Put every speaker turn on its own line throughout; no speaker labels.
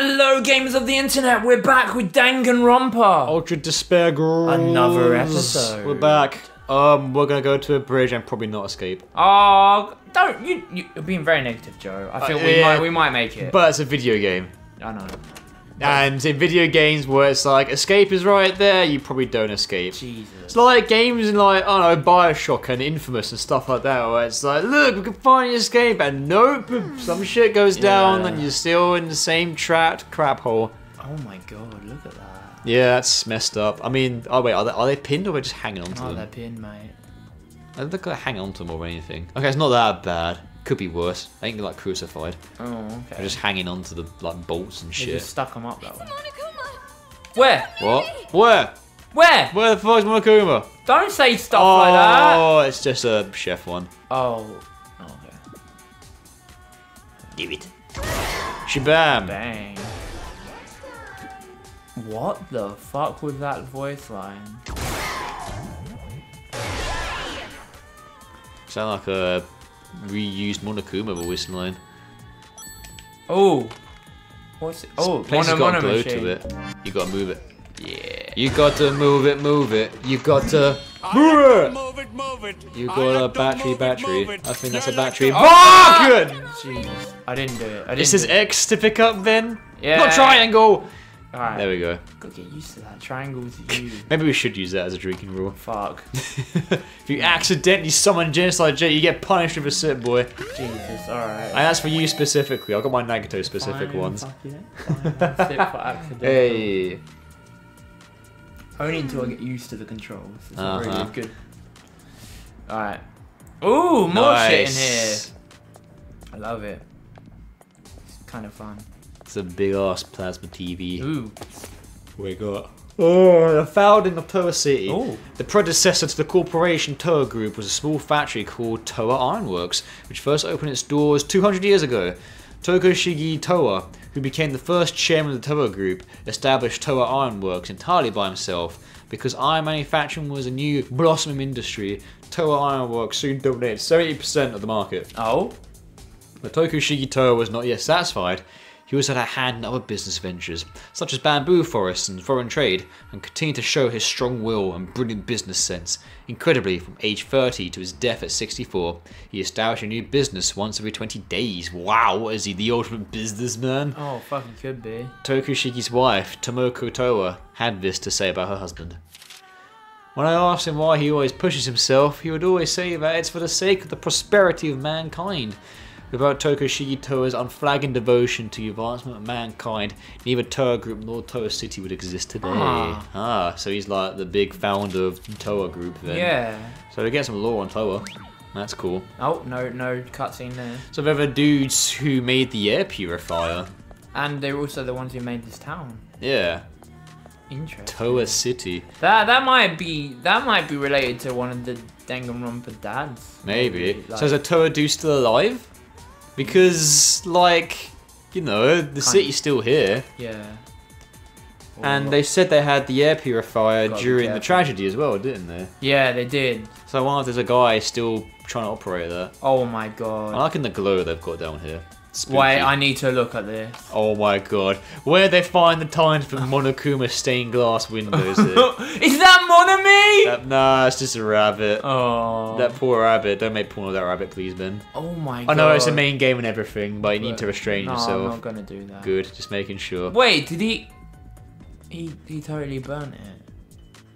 Hello, gamers of the internet. We're back with Danganronpa.
Ultra Despair Girls.
Another episode.
We're back. Um, we're gonna go to a bridge and probably not escape.
Oh, don't you? you you're being very negative, Joe. I feel
Uh,
we
yeah.
might we might make it.
But it's a video game.
I know.
And in video games where it's like escape is right there, you probably don't escape.
Jesus.
It's like games in like, I don't know, Bioshock and Infamous and stuff like that, where it's like, look, we can finally escape, and nope, some shit goes hmm.
down
and you're still in the same trapped crap hole.
Oh my god, look at that.
Yeah, that's messed up. I mean, oh wait, are they, are they pinned or are they just hanging on to
Oh,
them?
they're pinned, mate.
I don't think I hang on to them or anything. Okay, it's not that bad. Could be worse. I think they're like crucified.
Oh, okay.
They're just hanging on to the like bolts and
They
shit.
just stuck them up that way. Where?
What? Where?
Where?
Where the fuck's Monokuma?
Don't say stuff like that.
Oh, it's just a chef one.
Oh. oh okay.
Do it. Shabam.
Bang. What the fuck was that voice line?
Sound like a reused Monokuma voice line.
Oh. What's it? Oh,
Place has got
Mono
glow
machine.
to it. You gotta move it.
Yeah.
You got to move it, move it. You got to move it.
Move it, move it.
You got a battery, battery. I think that's a battery.
the-
Ah, good.
Jesus. I didn't do it. I didn't
This is
it.
X to pick up then?
Yeah.
Not triangle!
Alright.
There we go.
Gotta get used to that. Triangles you.
Maybe we should use that as a drinking rule.
Fuck.
if you accidentally summon Genocide J, you get punished with a sit, boy.
Jesus. Alright.
And that's for you specifically. I've got my Nagito specific
Fine,
ones.
Fuck it. Fine.
Hey.
Only until I get used to the controls. It's
Uh-huh.
really good. Alright. Ooh, more shit in here. I love it. It's kind of fun.
It's a big ass plasma TV.
Ooh.
We got. Oh, the founding of Toa City.
Ooh.
The predecessor to the corporation Toa Group was a small factory called Toa Ironworks, which first opened its doors 200 years ago. Tokushige Toa, who became the first chairman of the Toa Group, established Toa Ironworks entirely by himself. Because iron manufacturing was a new blossoming industry, Toa Ironworks soon dominated 70% of the market.
Oh.
But Tokushige Toa was not yet satisfied. He also had a hand in other business ventures, such as bamboo forests and foreign trade, and continued to show his strong will and brilliant business sense. Incredibly, from age 30 to his death at 64, he established a new business once every 20 days. Wow, is he, the ultimate businessman?
Oh, fucking could be.
Tokushige's wife, Tomoko Toa, had this to say about her husband. When I asked him why he always pushes himself, he would always say that it's for the sake of the prosperity of mankind. Without Tokushige Toa's unflagging devotion to the advancement of mankind, neither Toa Group nor Toa City would exist today.
Ah.
Ah, so he's like the big founder of Toa Group then.
Yeah.
So they get some lore on Toa. That's cool.
Oh, no, no cutscene there.
So they're the dudes who made the air purifier.
And they're also the ones who made this town.
Yeah,
Interesting.
Toa City.
That that might be that might be related to one of the Danganronpa dads.
Maybe.
Like,
so is a Toa dude still alive? Because, like, you know, the city's still here.
yeah.
And they said they had the air purifier during the tragedy as well, didn't they?
Yeah, they did.
So I wonder if there's a guy still trying to operate that.
Oh my god.
I
god.
like in the glow they've got down here. Spooky.
Wait, I need to look at this.
Oh my god. Where'd they find the time for Monokuma stained glass windows
Is that Monomi?
that, nah, it's just a rabbit.
oh.
That poor rabbit. Don't make porn of that rabbit, please, Ben.
oh my god.
I know it's a main game and everything, but you need to restrain
no, I'm
yourself.
not gonna do that.
Good, just making sure.
Wait, did he? He he totally burnt it.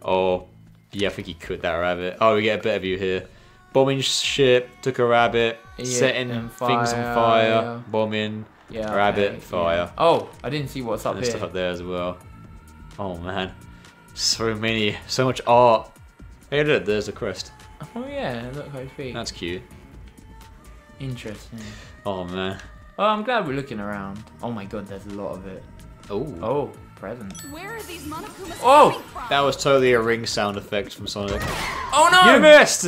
Oh, yeah, I think he could that rabbit. Oh, we get a better view here. Bombing ship, took a rabbit,
Yeah,
setting things on
fire,
fire,
yeah.
bombing,
Yeah.
Rabbit,
okay,
fire.
yeah. Oh, I didn't see what's up
and
here.
stuff up there as well. Oh man, so many, so much art. Hey, look, there's a crest.
Oh yeah, look how feet.
That's cute.
Interesting.
Oh man.
Oh, I'm glad we're looking around. Oh my god, there's a lot of it.
Oh,
Oh, present.
Where are these Monokumas
Oh!
coming from?
that was totally a ring sound effect from Sonic.
Oh no!
You missed.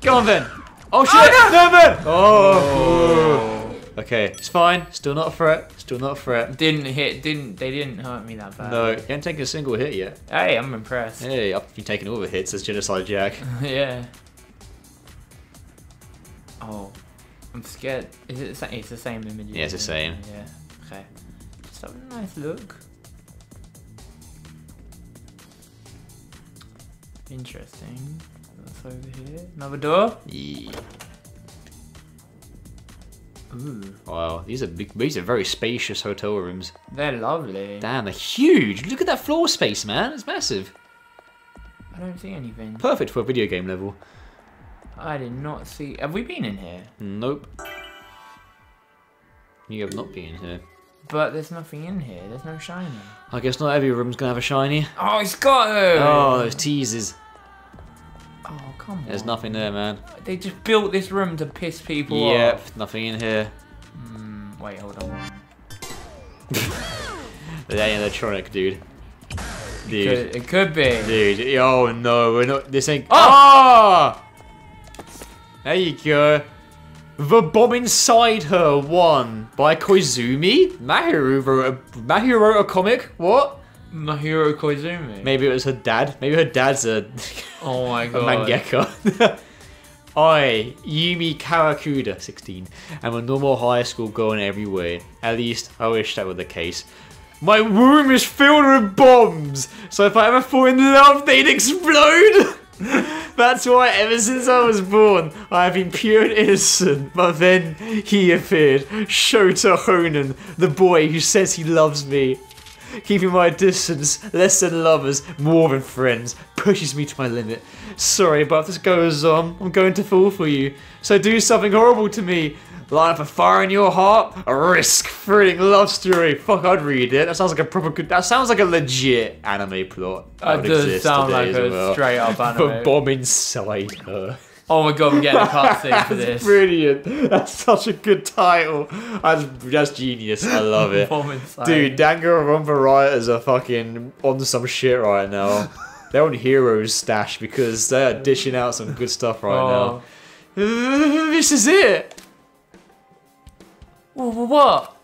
Go on then. Oh, oh shit! no, Ben! Oh. oh. Okay, it's fine. Still not a threat. Still not a threat.
Didn't hit. Didn't they? Didn't hurt me that bad.
No, you haven't taken a single hit yet.
Hey, I'm impressed.
Hey, I've been taking all the hits as Genocide Jack.
yeah. Oh, I'm scared. Is it the same? It's the same image.
Yeah, it's the
isn't it?
same.
Yeah. Okay. So nice look. Interesting. What's over here? Another door?
Yeah.
Ooh.
Wow, these are big, these are very spacious hotel rooms.
They're lovely.
Damn, they're huge. Look at that floor space, man. It's massive.
I don't see anything.
Perfect for a video game level.
I did not see. Have we been in here?
Nope. You have not been in here.
But there's nothing in here. There's no shiny.
I guess not every room's gonna have a shiny.
Oh, it's got her!
Oh, those teasers.
Oh, come on.
There's nothing there, man.
They just built this room to piss people
Yep,
off.
nothing in here.
Mm, wait, hold on.
That electronic, dude. Dude.
Could, it could be.
Dude, oh no, we're not. This ain't.
Oh!
Ah! There you go. The Bomb Inside Her one by Koizumi. Mahiru wrote a Mahiru wrote a comic. What?
Mahiru Koizumi.
Maybe it was her dad. Maybe her dad's a,
Oh my god.
a
god.
mangaka. I, Yumi Karakuda, 16, am a normal high school girl in every way. At least, I wish that were the case. My womb is filled with bombs, so if I ever fall in love, they'd explode! That's why ever since I was born, I have been pure and innocent. But then he appeared, Shota Honan, the boy who says he loves me. Keeping my distance, less than lovers, more than friends, pushes me to my limit. Sorry, but if this goes on, I'm going to fall for you. So do something horrible to me. Light up a fire in your heart, a risk, thrilling love story. Fuck, I'd read it. That sounds like a proper good. That sounds like a legit anime plot.
That
would
does
exist
sound like a
well.
straight up anime.
bomb inside her.
Oh my god, I'm getting a cutscene for
That's
this.
brilliant. That's such a good title. That's, that's genius. I love it.
Bomb inside.
Dude, Danganronpa writers are fucking on some shit right now. They're on Hiro's stash because they're dishing out some good stuff right
Oh.
now. This is it.
Wha- wha- What?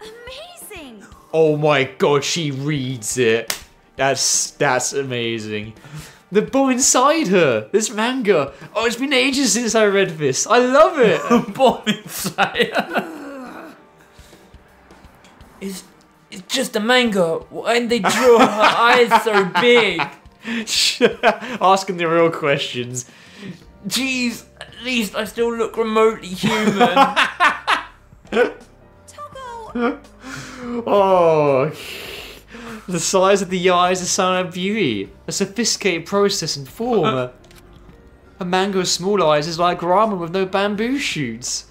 Amazing!
Oh my god, she reads it. That's that's amazing. The bomb inside her. This manga. Oh, it's been ages since I read this. I love it.
The Bomb inside. it's, it's just a manga. Why And they draw her eyes so big.
Asking the real questions.
Jeez, at least I still look remotely human.
Togo!
Oh, the size of the eyes, the sign of beauty, a sophisticated process and form. Uh. a, mango mango's small eyes is like ramen with no bamboo shoots.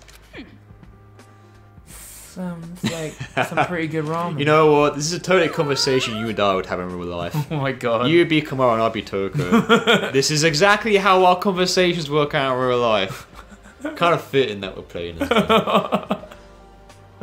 Sounds like some pretty good ramen.
You know what? This is a totally conversation you and I would have in real life.
Oh my god.
You would be Komaru and I'd be Toko. this is exactly how our conversations work out in real life. Kind of fitting that we're playing this. game.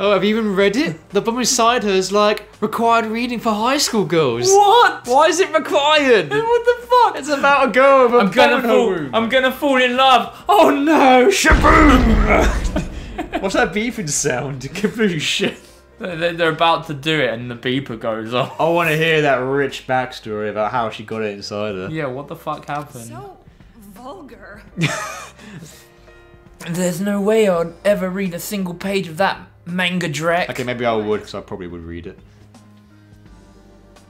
Oh, have you even read it? The bomb inside her is like required reading for high school girls.
What?
Why is it required?
What the fuck?
It's about a girl with a
I'm gonna
bomb in her
fall.
womb.
I'm gonna fall in love. Oh no! Shaboom!
What's that beeping sound? Kaboosh.
They're they're about to do it, and the beeper goes off.
I want to hear that rich backstory about how she got it inside her.
Yeah, what the fuck happened?
So vulgar.
There's no way I'd ever read a single page of that manga dreck.
Okay, maybe I would, because I probably would read it.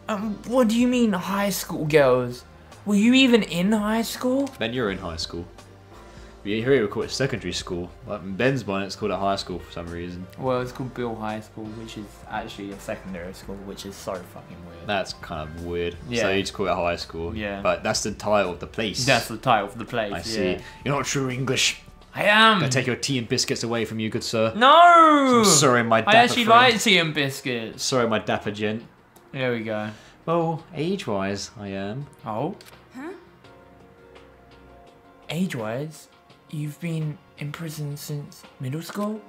Um, what do you mean high school girls? Were you even in high school?
Ben, you're in high school. We here we call it secondary school. Like in Ben's one, it's called a high school for some reason.
Well, it's called Bill High School, which is actually a secondary school, which is so fucking weird.
That's kind of weird.
Yeah.
So you just call it high school.
Yeah.
But that's the title of the place.
That's the title of the place.
I see. You're not true English.
I am.
I take your tea and biscuits away from you, good sir.
no.
I'm sorry, my
I
dapper
actually
friend.
like tea and biscuits.
Sorry, my dapper gent.
There we go.
Well, age-wise, I am.
Oh.
Huh?
Age-wise, you've been in prison since middle school.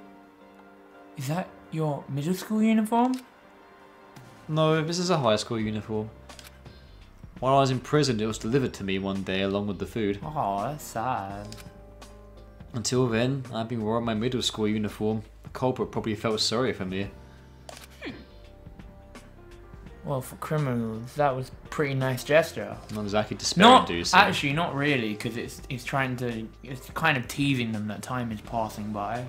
Is that your middle school uniform?
No, this is a high school uniform. While I was in prison, it was delivered to me one day along with the food.
Oh, that's sad.
Until then, I've been wearing my middle school uniform. The culprit probably felt sorry for me. Hmm.
Well, for criminals, that was a pretty nice gesture.
Not exactly despair
Not actually, not really, because it's it's trying to it's kind of teasing them that time is passing by.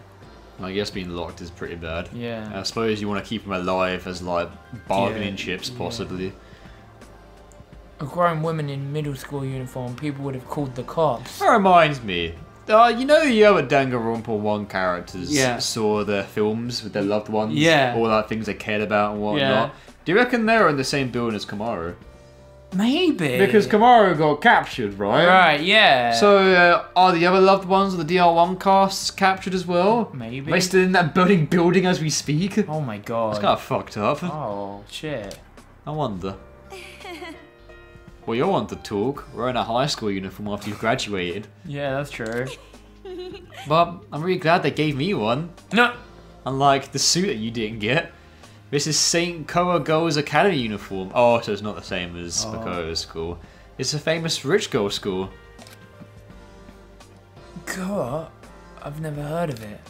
I guess being locked is pretty bad.
Yeah.
I suppose you want to keep them alive as like bargaining
Yeah,
chips,
yeah.
possibly.
A grown woman in middle school uniform, people would have called the cops.
That reminds me. Uh, you know the other Danganronpa 1 characters
Yeah.
saw their films with their loved ones?
Yeah.
All that things they cared about and whatnot.
Yeah.
Do you reckon they're in the same building as Komaru?
Maybe.
Because Komaru got captured, right?
Right, yeah.
So, uh, are the other loved ones of the DR1 casts captured as well?
Maybe.
Are they still in that burning building as we speak?
Oh my god.
That's kind of fucked up.
Oh, shit.
I wonder. Well, you're on to talk. We're in a high school uniform after you've graduated.
Yeah, that's true.
But I'm really glad they gave me one.
No!
Unlike the suit that you didn't get. This is St. Koa Girls Academy uniform. Oh, so it's not the same as
Oh.
Makoto's school. It's a famous rich girl school.
God, I've never heard of it.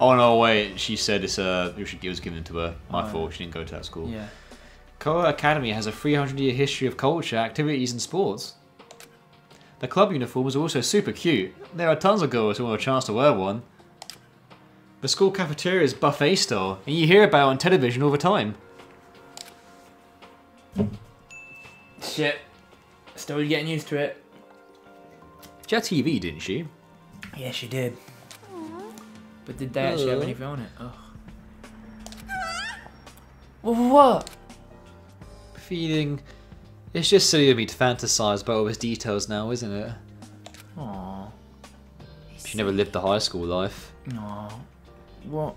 Oh no, wait. She said it's uh, it it was given to her. My
Oh.
fault. She didn't go to that school.
Yeah.
Koa Academy has a 300 year history of culture, activities, and sports. The club uniform is also super cute. There are tons of girls who want a chance to wear one. The school cafeteria is buffet style, and you hear about it on television all the time.
Shit. Still getting used to it.
She had TV, didn't she?
Yeah, she did. But did they actually have anything on it? Ugh. What?
Feeling. It's just silly of me to fantasize about all those details now, isn't it?
Aww.
She never lived the high school life.
Aw. What?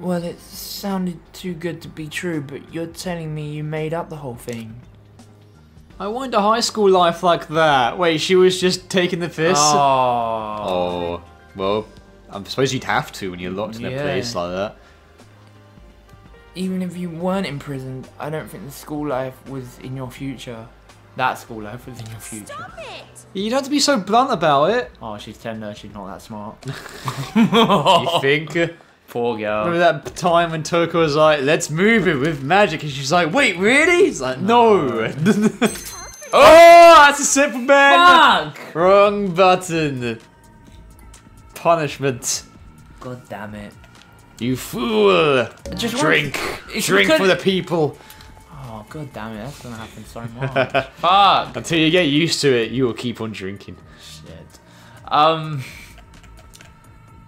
Well, it sounded too good to be true, but you're telling me you made up the whole thing.
I wanted a high school life like that. Wait, she was just taking the piss?
Oh.
Oh, well, I suppose you'd have to when you're locked in a place like that.
Even if you weren't imprisoned, I don't think the school life was in your future. That school life was in your future.
Stop it!
You'd have to be so blunt about it.
Oh, she's tender. She's not that smart.
You think?
Poor girl.
Remember that time when Toko was like, let's move it with magic? And she's like, wait, really? He's like, no. oh, that's a simple man.
Fuck!
Wrong button. Punishment.
God damn it.
You fool.
Just
Drink. Drink for the people.
Oh, god damn it. That's gonna happen so much. Fuck!
Until you get used to it, you will keep on drinking.
Shit. Um.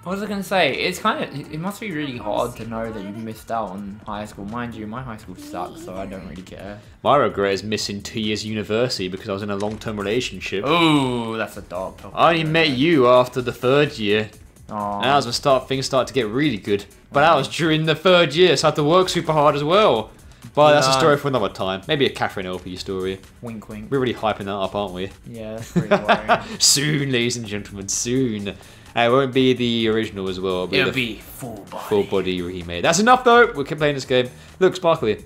What was I gonna say? It's kind of. It must be really hard to know that you missed out on high school. Mind you, my high school sucks, so I don't really care.
My regret is missing two years university because I was in a long-term relationship.
Oh, that's a dark topic.
I only met you after the third year.
Aw.
And that was when start things started to get really good. But that was during the third year, so I had to work super hard as well. But that's a story for another time. Maybe a Catherine LP story.
Wink, wink.
We're really hyping that up, aren't we?
Yeah, that's pretty worrying.
soon, ladies and gentlemen, soon. And it won't be the original as well. It'll
It'll be full body.
full body remake. That's enough though. We'll keep playing this game. Look, sparkly.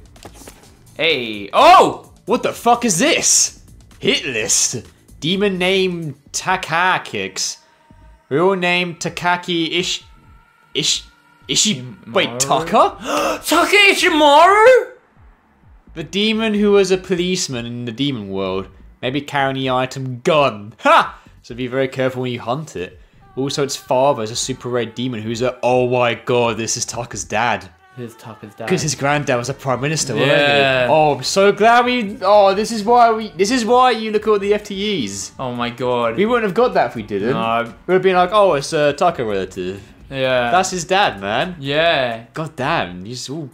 Hey. Oh!
What the fuck is this? Hit list. Demon name Takakix. Real name Takaki Ish. Ish. Ishi. Wait, Taka?
Taka Ishimaru?
The demon who was a policeman in the demon world. Maybe carrying the item gun. Ha! So be very careful when you hunt it. Also, its father is a super red demon who's a. Oh my god, this is Taka's dad.
Here's Taka's dad.
Because his granddad was a prime minister, wasn't
Yeah.
he? Oh, I'm so glad we. Oh, this is why we. This is why you look at the FTEs.
Oh my god.
We wouldn't have got that if we didn't.
No.
We would have been like, oh, it's a Taka relative.
Yeah.
That's his dad, man.
Yeah.
God damn, he's all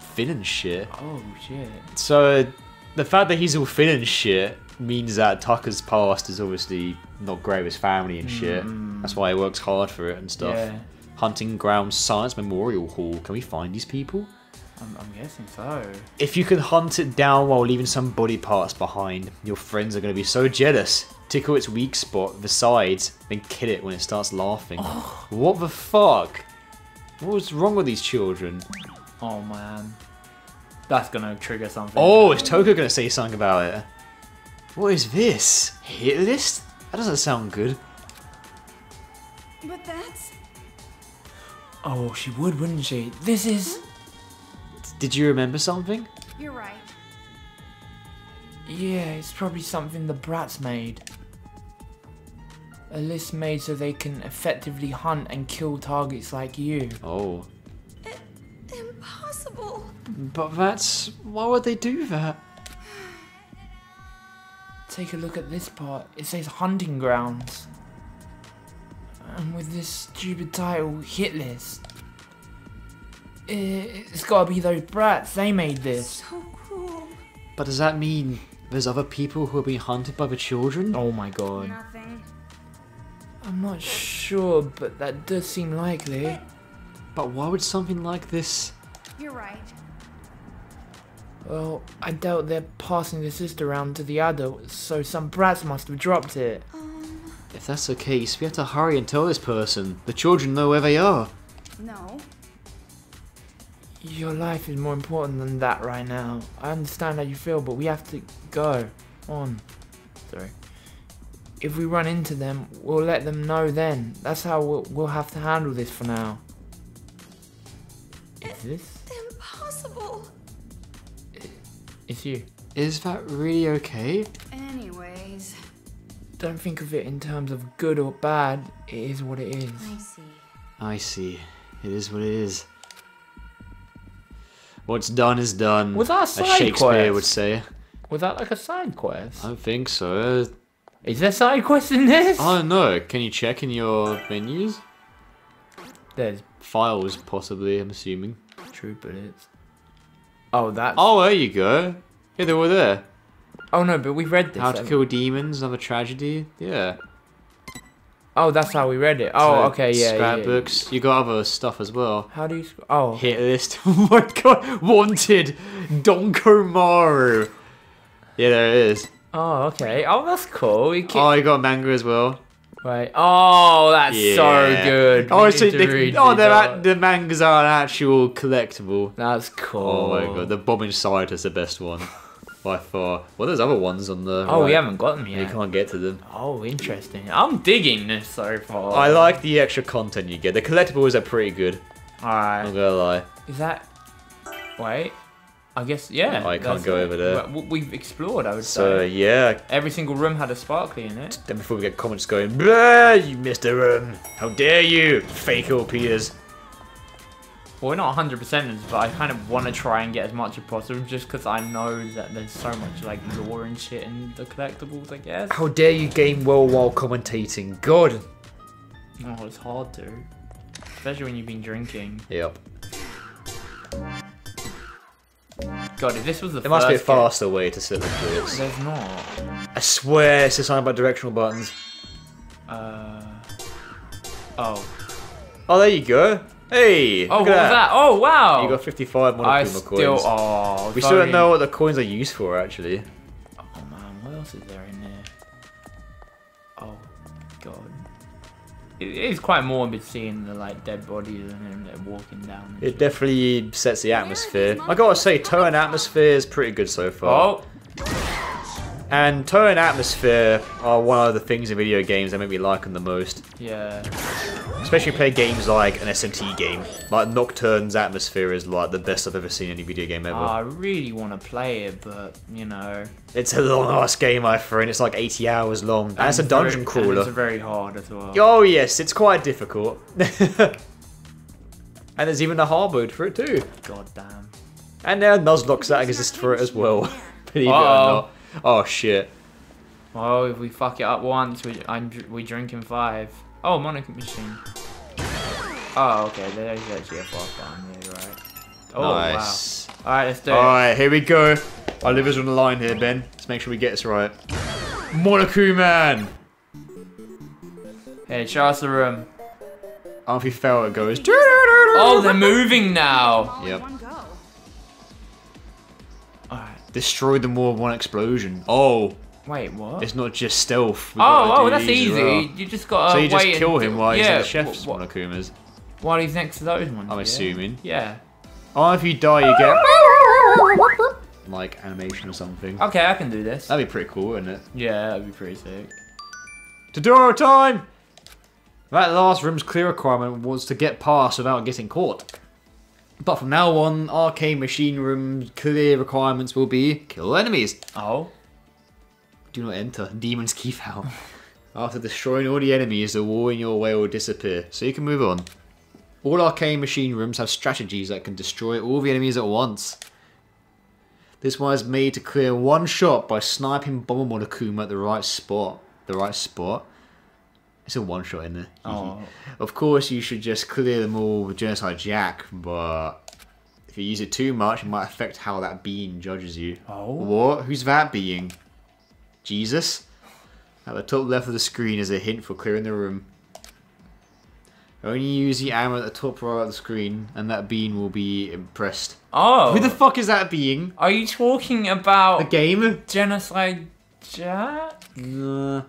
thin and shit.
Oh shit.
So, the fact that he's all thin and shit means that Taka's past is obviously not great with his family and shit. Mm. That's why he works hard for it and stuff.
Yeah.
Hunting Ground Science Memorial Hall. Can we find these people?
I'm, I'm guessing so.
If you can hunt it down while leaving some body parts behind, your friends are going to be so jealous. Tickle its weak spot, the sides, then kill it when it starts laughing. Oh. What the fuck? What was wrong with these children?
Oh man. That's gonna trigger something.
Oh, is Toko going to say something about it? What is this? Hit list? That doesn't sound good.
But that's.
Oh, she would, wouldn't she? This is.
Did you remember something?
You're right.
Yeah, it's probably something the brats made. A list made so they can effectively hunt and kill targets like you.
Oh.
Impossible.
But that's... Why would they do that?
Take a look at this part. It says hunting grounds. And with this stupid title, hit list. It's gotta be those brats. They made this.
So cruel.
But does that mean there's other people who are being hunted by the children?
Oh my god.
Nothing.
I'm not sure, but that does seem likely.
But why would something like this...
You're right.
Well, I doubt they're passing the sister around to the adults, so some brats must have dropped it.
Um,
If that's the case, we have to hurry and tell this person. The children know where they are.
no.
Your life is more important than that right now. I understand how you feel, but we have to go on. Sorry. If we run into them, we'll let them know then. That's how we'll, we'll have to handle this for now. Is this?
Impossible.
It's you.
Is that really okay?
Anyways,
Don't think of it in terms of good or bad. It is what it is.
I see.
I see. It is what it is. What's done is done.
Was that a
as Shakespeare
quest?
would say.
Was that like a side quest?
I don't think so.
Is there side quest in this?
I don't know. Can you check in your menus?
There's
Files, possibly, I'm assuming.
true but it's. Oh, that.
Oh, there you go. Yeah, they were there.
Oh no, but we've read this.
How to
haven't
Kill Demons, another tragedy. Yeah.
Oh, that's how we read it. Oh,
So,
okay, yeah, yeah, yeah.
Scrapbooks. You got other stuff as well.
How do you? Oh,
Hit list. oh my god. Wanted. Donkomaru. Yeah, there it is.
oh, okay. Oh, that's cool. We keep...
Oh, you got manga as well.
Right. Oh, that's so good.
Oh, so they, oh, they're at, the mangas are an actual collectible.
That's cool.
Oh my god, the bombing Inside is the best one by far. Well, there's other ones on the.
Oh, we haven't got them yet.
You can't get to them.
Oh, interesting. I'm digging this so far.
I like the extra content you get. The collectibles are pretty good.
Alright.
I'm not gonna lie.
Is that? Wait. I guess yeah.
Oh, I can't go over there.
We've explored. I would
So
say.
So, yeah.
Every single room had a sparkly in it.
Then before we get comments going, "Blah, you missed a room. How dare you, fake Peters.
Well, we're not 100%ers, but I kind of want to try and get as much as possible just because I know that there's so much like lore and shit in the collectibles, I guess.
How dare you game well while commentating? God.
Oh, it's hard to. Especially when you've been drinking.
Yep.
God, if this was the
There must be a
game-
faster way to set the clips.
There's not.
I swear it's sign about directional buttons.
Uh. Oh.
Oh, there you go. Hey.
Oh,
look
what
at
was that? Oh, wow.
You got 55 Monokuma
I
coins.
Oh.
we still don't know what the coins are used for, actually.
Oh man, what else is there in there? Oh, god. It is quite morbid seeing the like dead bodies and him like, walking down.
It
shit.
definitely sets the atmosphere. I gotta say, Tone Atmosphere is pretty good so far.
Oh,
And Tone and Atmosphere are one of the things in video games that make me like them the most.
yeah.
Especially play games like an SMT game. Like Nocturne's Atmosphere is like the best I've ever seen in any video game ever.
Oh, I really want to play it, but you know.
It's a long ass game, my friend. It's like 80 hours long. And it's a
very-
dungeon
and
crawler.
It's very hard as well.
Oh yes, it's quite difficult. and there's even a hard mode for it too.
God damn.
And there are Nuzlocke that exist for it as well. Believe it or not. Oh shit.
Oh, if we fuck it up once, we I'm we drinking five. Oh, Monaco machine. Oh, okay. There's actually a fast down here, right? Oh
nice.
wow. All right, let's do it.
Alright, here we go. Our liver's on the line here, Ben. Let's make sure we get this right. Monaco man!
Hey, show us the room.
Oh, if you fail, it goes.
Oh, they're moving now.
Yep.
One go.
Alright.
Destroy them all with one explosion. Oh,
Wait, what?
it's not just stealth. We oh, gotta
Oh, oh, that's easy.
well.
You just gotta
So you just kill him while he's in the chef's
wh- wh-
Monokumas.
while he's next to those ones.
I'm
yeah.
assuming.
Yeah.
Oh, if you die, you get like animation or something.
Okay, I can do this.
That'd be pretty cool, wouldn't it?
Yeah, that'd be pretty sick.
Todoro time! That last room's clear requirement was to get past without getting caught. But from now on, arcade machine room clear requirements will be kill enemies.
Oh.
Do not enter. Demons keep out. After destroying all the enemies, the war in your way will disappear, so you can move on. All arcade machine rooms have strategies that can destroy all the enemies at once. This one is made to clear one shot by sniping Bomber Monokuma at the right spot. The right spot? It's a one shot in there.
Oh.
Of course, you should just clear them all with Genocide Jack, but if you use it too much, it might affect how that being judges you.
Oh.
What? Who's that being? Jesus? At the top left of the screen is a hint for clearing the room. Only use the arrow at the top right of the screen, and that being will be impressed.
Oh.
Who the fuck is that being?
Are you talking about
The game?
genocide Jack?
Uh,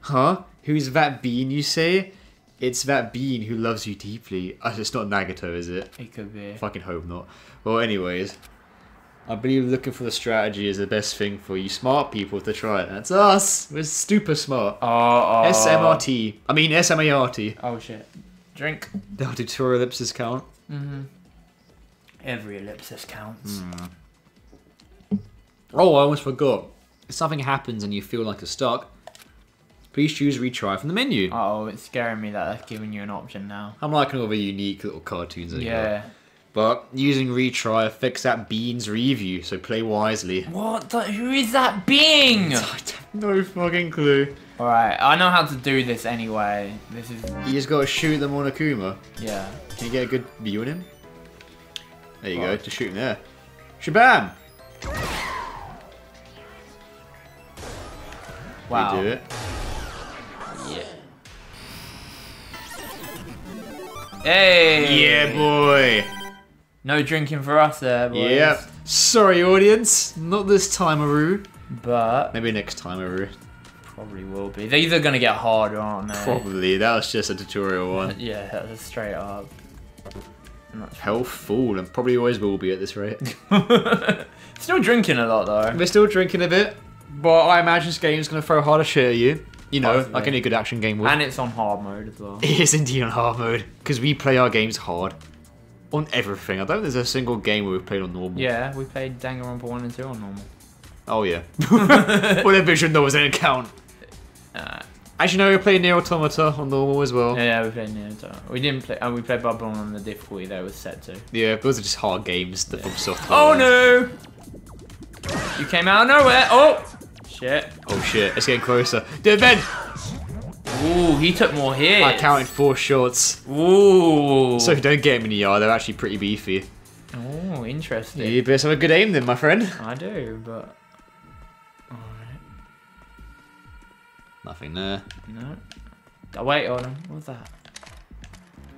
huh? Who's that being, you say? It's that being who loves you deeply. Uh, it's not Nagito, is it?
It could be.
Fucking hope not. Well, anyways, I believe looking for the strategy is the best thing for you smart people to try it. That's us. We're super smart.
Oh, oh.
SMRT. I mean SMART.
Oh shit. Drink.
The tutorial ellipsis count.
Mm-hmm. Every ellipsis counts.
Oh, I almost forgot. If something happens and you feel like you're stuck, please choose retry from the menu.
Oh, it's scaring me that they're giving you an option now.
I'm liking all the unique little cartoons. Got. But using retry affects that bean's review, so play wisely.
What? The, who is that being?
I have no fucking clue.
Alright, I know how to do this anyway. This is.
You just gotta shoot them on Akuma.
Yeah.
Can you get a good view on him? There you go, just shoot him there. Shabam!
Wow.
You do it.
Yeah. Hey!
Yeah, boy!
No drinking for us there, boys.
Yep. Sorry, audience. Not this time, Aru.
But
Maybe next time, Aru.
probably will be. They're either gonna get harder, aren't they?
Probably. That was just a tutorial one.
Yeah, that's straight up.
Full, and probably always will be at this rate.
Still drinking a lot though.
We're still drinking a bit, but I imagine this game's gonna throw harder shit at you. You know,
Possibly.
like any good action game would.
And it's on hard mode as well.
It is indeed on hard mode because we play our games hard on everything. I don't think there's a single game where we've played on normal.
Yeah, we played Danganronpa 1 and 2 on normal.
Oh yeah. well, that should know as an account.
Uh,
As you know, we played Nier Automata on normal as well.
yeah, yeah, we played Neo Toro. We didn't play. Oh, we played Bubble on the difficulty that was set to.
Yeah, those are just hard games. From soft.
Oh no! You came out of nowhere. Oh shit!
Oh shit! It's getting closer. Do it, Ben.
Ooh, he took more hits.
I counted four shots.
Ooh.
So if you don't get them in the yard. They're actually pretty beefy.
Oh, interesting.
You better have a good aim then, my friend.
I do, but alright.
Nothing there.
No. Oh, wait, on. What's that?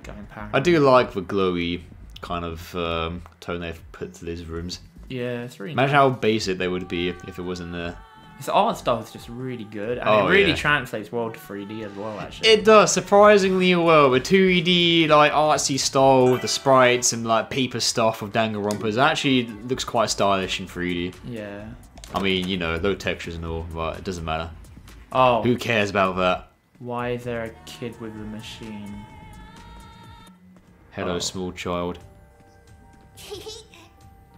Going paranoid.
I do like the glowy kind of um, tone they've put to these rooms.
Yeah, it's really.
Imagine how basic they would be if it wasn't there.
This art style is just really good, and
Oh,
it really
yeah.
translates well to 3D as well. Actually.
It does surprisingly well. The 2D like artsy style with the sprites and like paper stuff of Danganronpa actually looks quite stylish in 3D.
yeah.
I mean, you know, low textures and all, but it doesn't matter.
Oh.
Who cares about that?
Why is there a kid with a machine?
Hello,
Oh.
small child.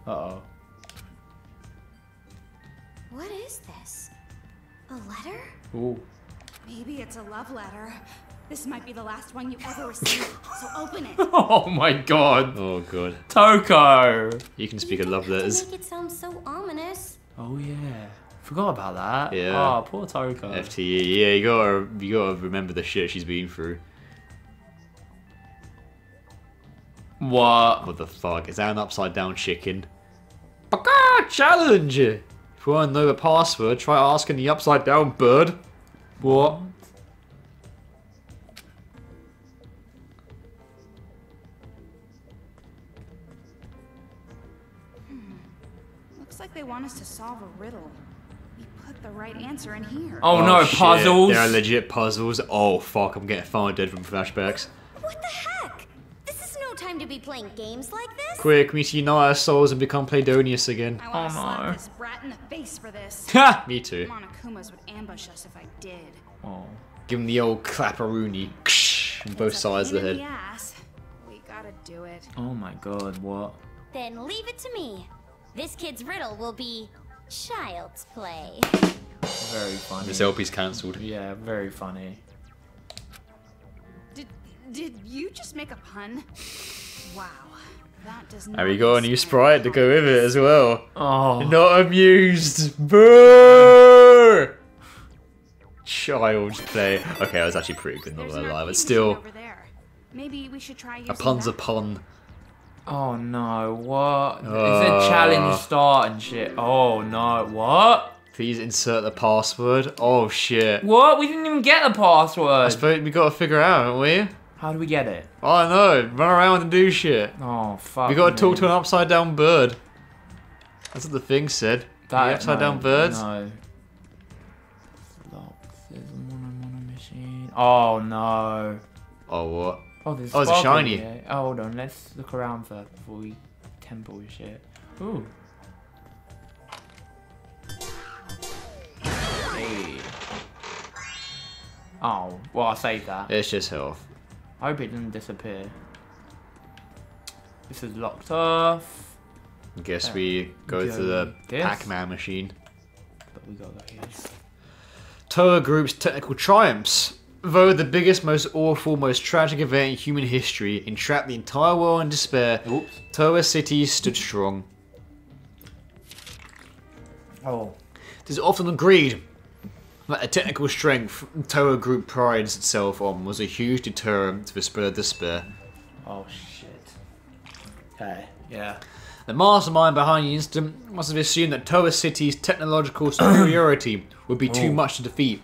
Uh oh.
A letter?
Ooh.
Maybe it's a love letter. This might be the last one you ever receive, so open it.
Oh my god.
Oh god,
Toko.
you can speak of love
You
letters.
make it sound so ominous.
Oh yeah. Forgot about that.
Yeah.
Oh, poor Toko.
FTE, yeah, you gotta you gotta remember the shit she's been through.
What?
What the fuck? Is that an upside down chicken? Baka challenge! If you wanna know the password, try asking the upside down bird. What? Hmm.
Looks like they want us to solve a riddle. We put the right answer in here.
Oh, no, oh,
shit,
puzzles.
There are legit puzzles. Oh fuck, I'm getting found dead from flashbacks.
What the heck? This is no time to be playing games like this.
Quick, we need to unite our souls and become Playdonius again.
I want
Oh,
to slap
no.
this brat in the face for this.
Ha! Me too.
Monokumas would ambush us if I did.
Oh.
Give him the old clapperoonie. On both
It's
sides of the
pain in
head.
ass. We gotta do it.
Oh my god, what?
Then leave it to me. This kid's riddle will be child's play.
very funny.
This LP's cancelled.
Yeah, very funny.
Did did you just make a pun? Wow. That does not
There we go, a new
inspire
sprite to go with it as well.
Oh,
Not amused. Boo! Child's play. Okay, I was actually pretty good, not
There's
gonna lie, but still,
machine over there. Maybe we should try
a pun's a pun.
oh no, what? It
Oh.
said challenge start and shit. Oh no, what?
Please insert the password. Oh shit.
What? We didn't even get the password.
I
password.
suppose we gotta figure out, haven't we?
How do we get it?
I don't know. Run around and do shit.
Oh fuck.
We gotta
me.
talk to an upside down bird. That's what the thing said. the upside
no,
down birds.
No. There's a mono mono machine. Oh no.
Oh what?
Oh, there's
Oh, it's a shiny.
here. Oh, hold on. Let's look around first before we temple shit. Ooh. Hey. Oh, well, I saved that.
It's just health.
I hope it doesn't disappear. This is locked off.
Guess
Uh,
we go to the. Pac-Man machine.
But we gotta go here.
Toa Group's technical triumphs. Though the biggest, most awful, most tragic event in human history entrapped the entire world in despair,
Oops.
Toa City stood strong.
Oh.
It is often agreed that the technical strength Toa Group prides itself on was a huge deterrent to the spread of despair.
Oh shit. Okay. Yeah.
The mastermind behind the incident must have assumed that Toa City's technological superiority would be too
Oh.
much to defeat.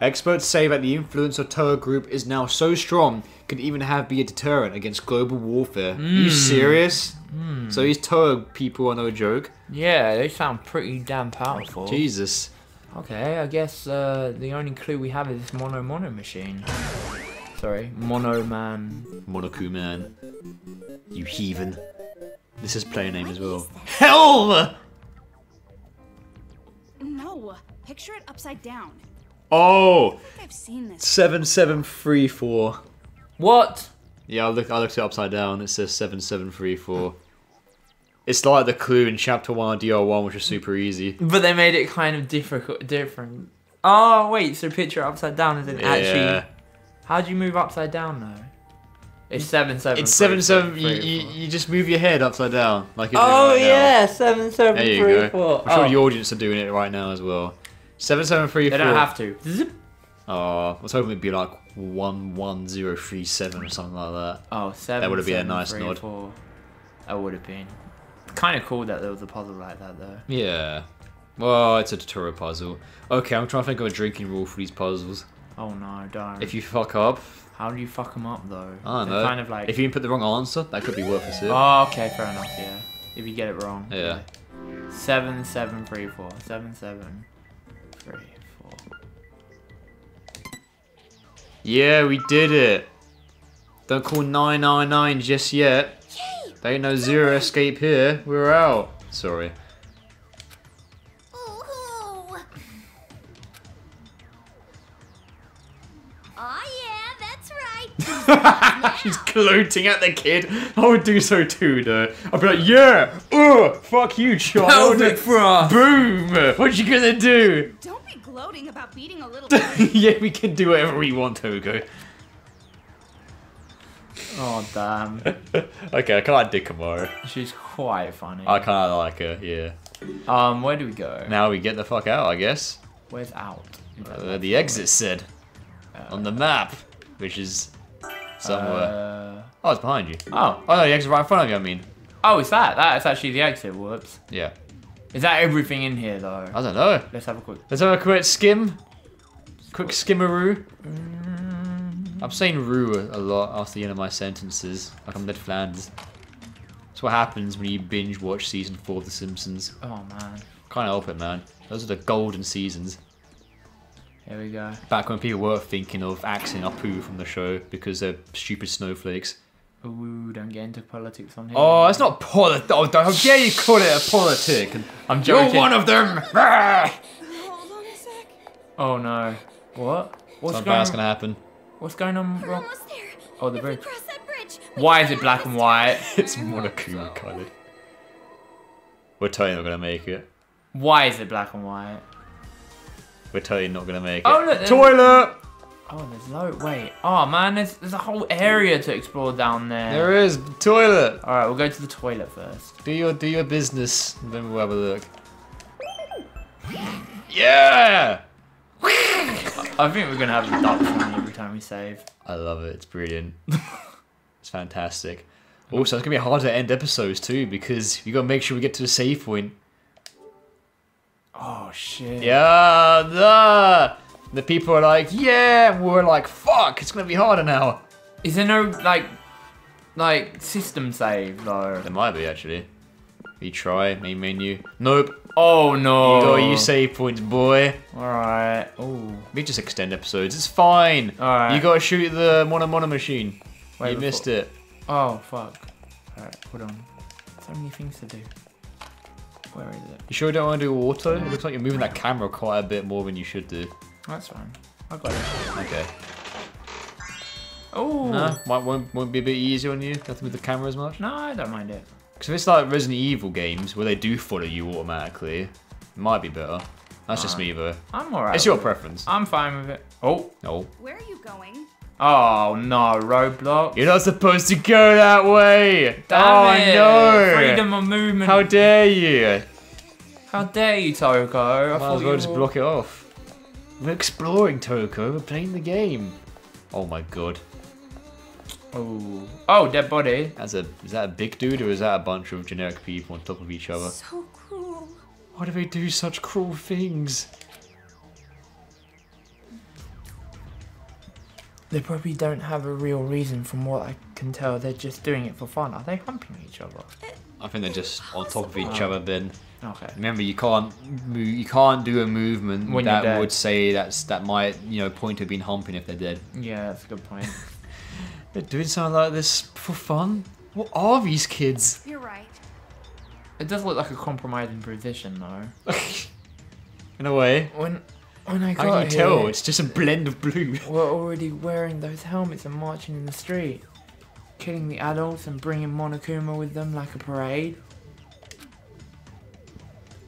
Experts say that the influence of Toa Group is now so strong, could even have be a deterrent against global warfare. Are you hmm. serious? Hmm. So these Toa people are no joke.
Yeah, they sound pretty damn powerful.
Jesus.
Okay, I guess uh, the only clue we have is this mono mono machine. Sorry, mono man.
Monoku man. You heathen. This is player name as well.
is that?
Helm!
No, picture it upside down.
Oh!
I think I've seen this.
7734.
What?
Yeah, I look. I looked it upside down. It says seven seven three four. It's like the clue in chapter one of DR one, which is super easy.
But they made it kind of difficult, different. Oh wait, so picture upside down isn't
Yeah.
actually. How do you move upside down though? It's seven seven.
It's
three,
seven seven.
three,
You, you, you just move your head upside down like
Oh
right now.
yeah, seven seven
There you
three,
go.
four.
I'm sure
Oh,
the audience are doing it right now as well. Seven seven three
They
four.
don't have to. Zip.
Oh, I was hoping it'd be like one one zero three seven or something like that.
Oh, seven.
would've been a nice
three,
nod.
four. That would have been. Kind of cool that there was a puzzle like that though.
Yeah. Well, it's a Totoro puzzle. Okay, I'm trying to think of a drinking rule for these puzzles.
Oh no, don't.
If you fuck up,
How do you fuck them up though?
I don't
They're
know.
Kind of like.
if you put the wrong answer, that could be worth a sip.
Oh, okay, fair enough. Yeah. If you get it wrong.
Yeah.
Seven seven three four. Seven seven three four.
Yeah, we did it. Don't call 999 just yet.
Yay!
There ain't no zero escape here. We're out. Sorry.
Ooh. Oh yeah, that's right.
She's gloating at the kid. I would do so too, though. I'd be like, yeah, ugh, fuck you, child.
thrust.
Boom. What you gonna do?
Don't be gloating about beating a little boy.
yeah, we can do whatever we want, Togo.
Oh damn.
okay, I kind of like Dickamaro.
She's quite funny.
I kind of like her, yeah.
Um, where do we go?
Now we get the fuck out, I guess.
Where's out?
Uh, the exit said on the map, which is somewhere.
Uh,
oh, it's behind you.
oh.
Oh, no, the exit right in front of you. I mean,
Oh, it's that. That's actually the exit. Whoops.
yeah.
Is that everything in here though?
I don't know.
Let's have a quick.
Let's have a quick skim. Quick skimmaroo. I'm saying roo a lot after the end of my sentences, like I'm Ned Flanders. That's what happens when you binge watch season four of The Simpsons.
Oh man.
Can't help it, man. Those are the golden seasons.
Here we go.
Back when people were thinking of axing Apu from the show because they're stupid snowflakes.
Ooh, don't get into politics on here.
Oh, it's not politics. Oh, how dare you call it a politic?
I'm joking.
You're one of them.
Hold on a sec.
Oh no. What? What's
Something
going?
bad's gonna happen.
What's going on?
We're
Wrong?
almost there.
Oh, the bridge.
cross that bridge.
Why is it black and white?
It's Monokuma colored. We're totally not gonna make it.
Why is it black and white?
we're totally not gonna make oh, it.
Oh, look,
Toilet!
Oh, there's no. Wait. Oh man, there's there's a whole area to explore down there.
There is toilet.
All right, we'll go to the toilet first.
Do your do your business, and then we'll have a look. Yeah!
I think we're gonna have the duck sound every time we save.
I love it. It's brilliant. it's fantastic. Also, it's gonna be hard to end episodes too because you gotta make sure we get to the save point.
Oh shit.
Yeah, the the people are like, yeah, we're like, fuck, it's gonna be harder now.
Is there no like, like system save though?
There might be actually. You try main menu. Nope.
Oh no.
You gotta use save points, boy.
All right. Oh.
We just extend episodes. It's fine.
Alright.
You gotta shoot the Monomono machine.
Wait,
you missed it.
Oh fuck. All right. Hold on. So many things to do. Where is it?
You sure you don't want to do auto? It looks like you're moving that camera quite a bit more than you should do.
That's fine. I got it.
Okay.
Oh.
No, might won't, won't be a bit easier on you. Nothing with the camera as much.
No, I don't mind it.
Because if it's like Resident Evil games where they do follow you automatically, it might be better. That's just me though.
I'm alright.
It's your
with it.
preference.
I'm fine with it. Oh.
No.
Where are you going?
Oh no, roadblock.
You're not supposed to go that way!
Damn
oh
it.
no!
Freedom of movement.
How dare you!
How dare you, Toko? I
Might
thought
as well
you
just
were-
block it off. We're exploring, Toko. We're playing the game. Oh my god.
Oh. Oh, dead body.
That's a is that a big dude or is that a bunch of generic people on top of each other?
So cruel.
Why do they do such cruel things?
They probably don't have a real reason from what I can tell. They're just doing it for fun. Are they humping each other?
I think they're just on top of each other. Then
Okay.
remember, you can't move, you can't do a movement
When you're
that
dead.
would say that's that might you know point to being humping if they're dead.
Yeah, that's a good point.
They're doing something like this for fun. What are these kids?
You're right.
it does look like a compromising position, though.
In a way,
When when I got
how can you tell? It's just a blend of blue.
we're already wearing those helmets and marching in the street, killing the adults and bringing Monokuma with them like a parade.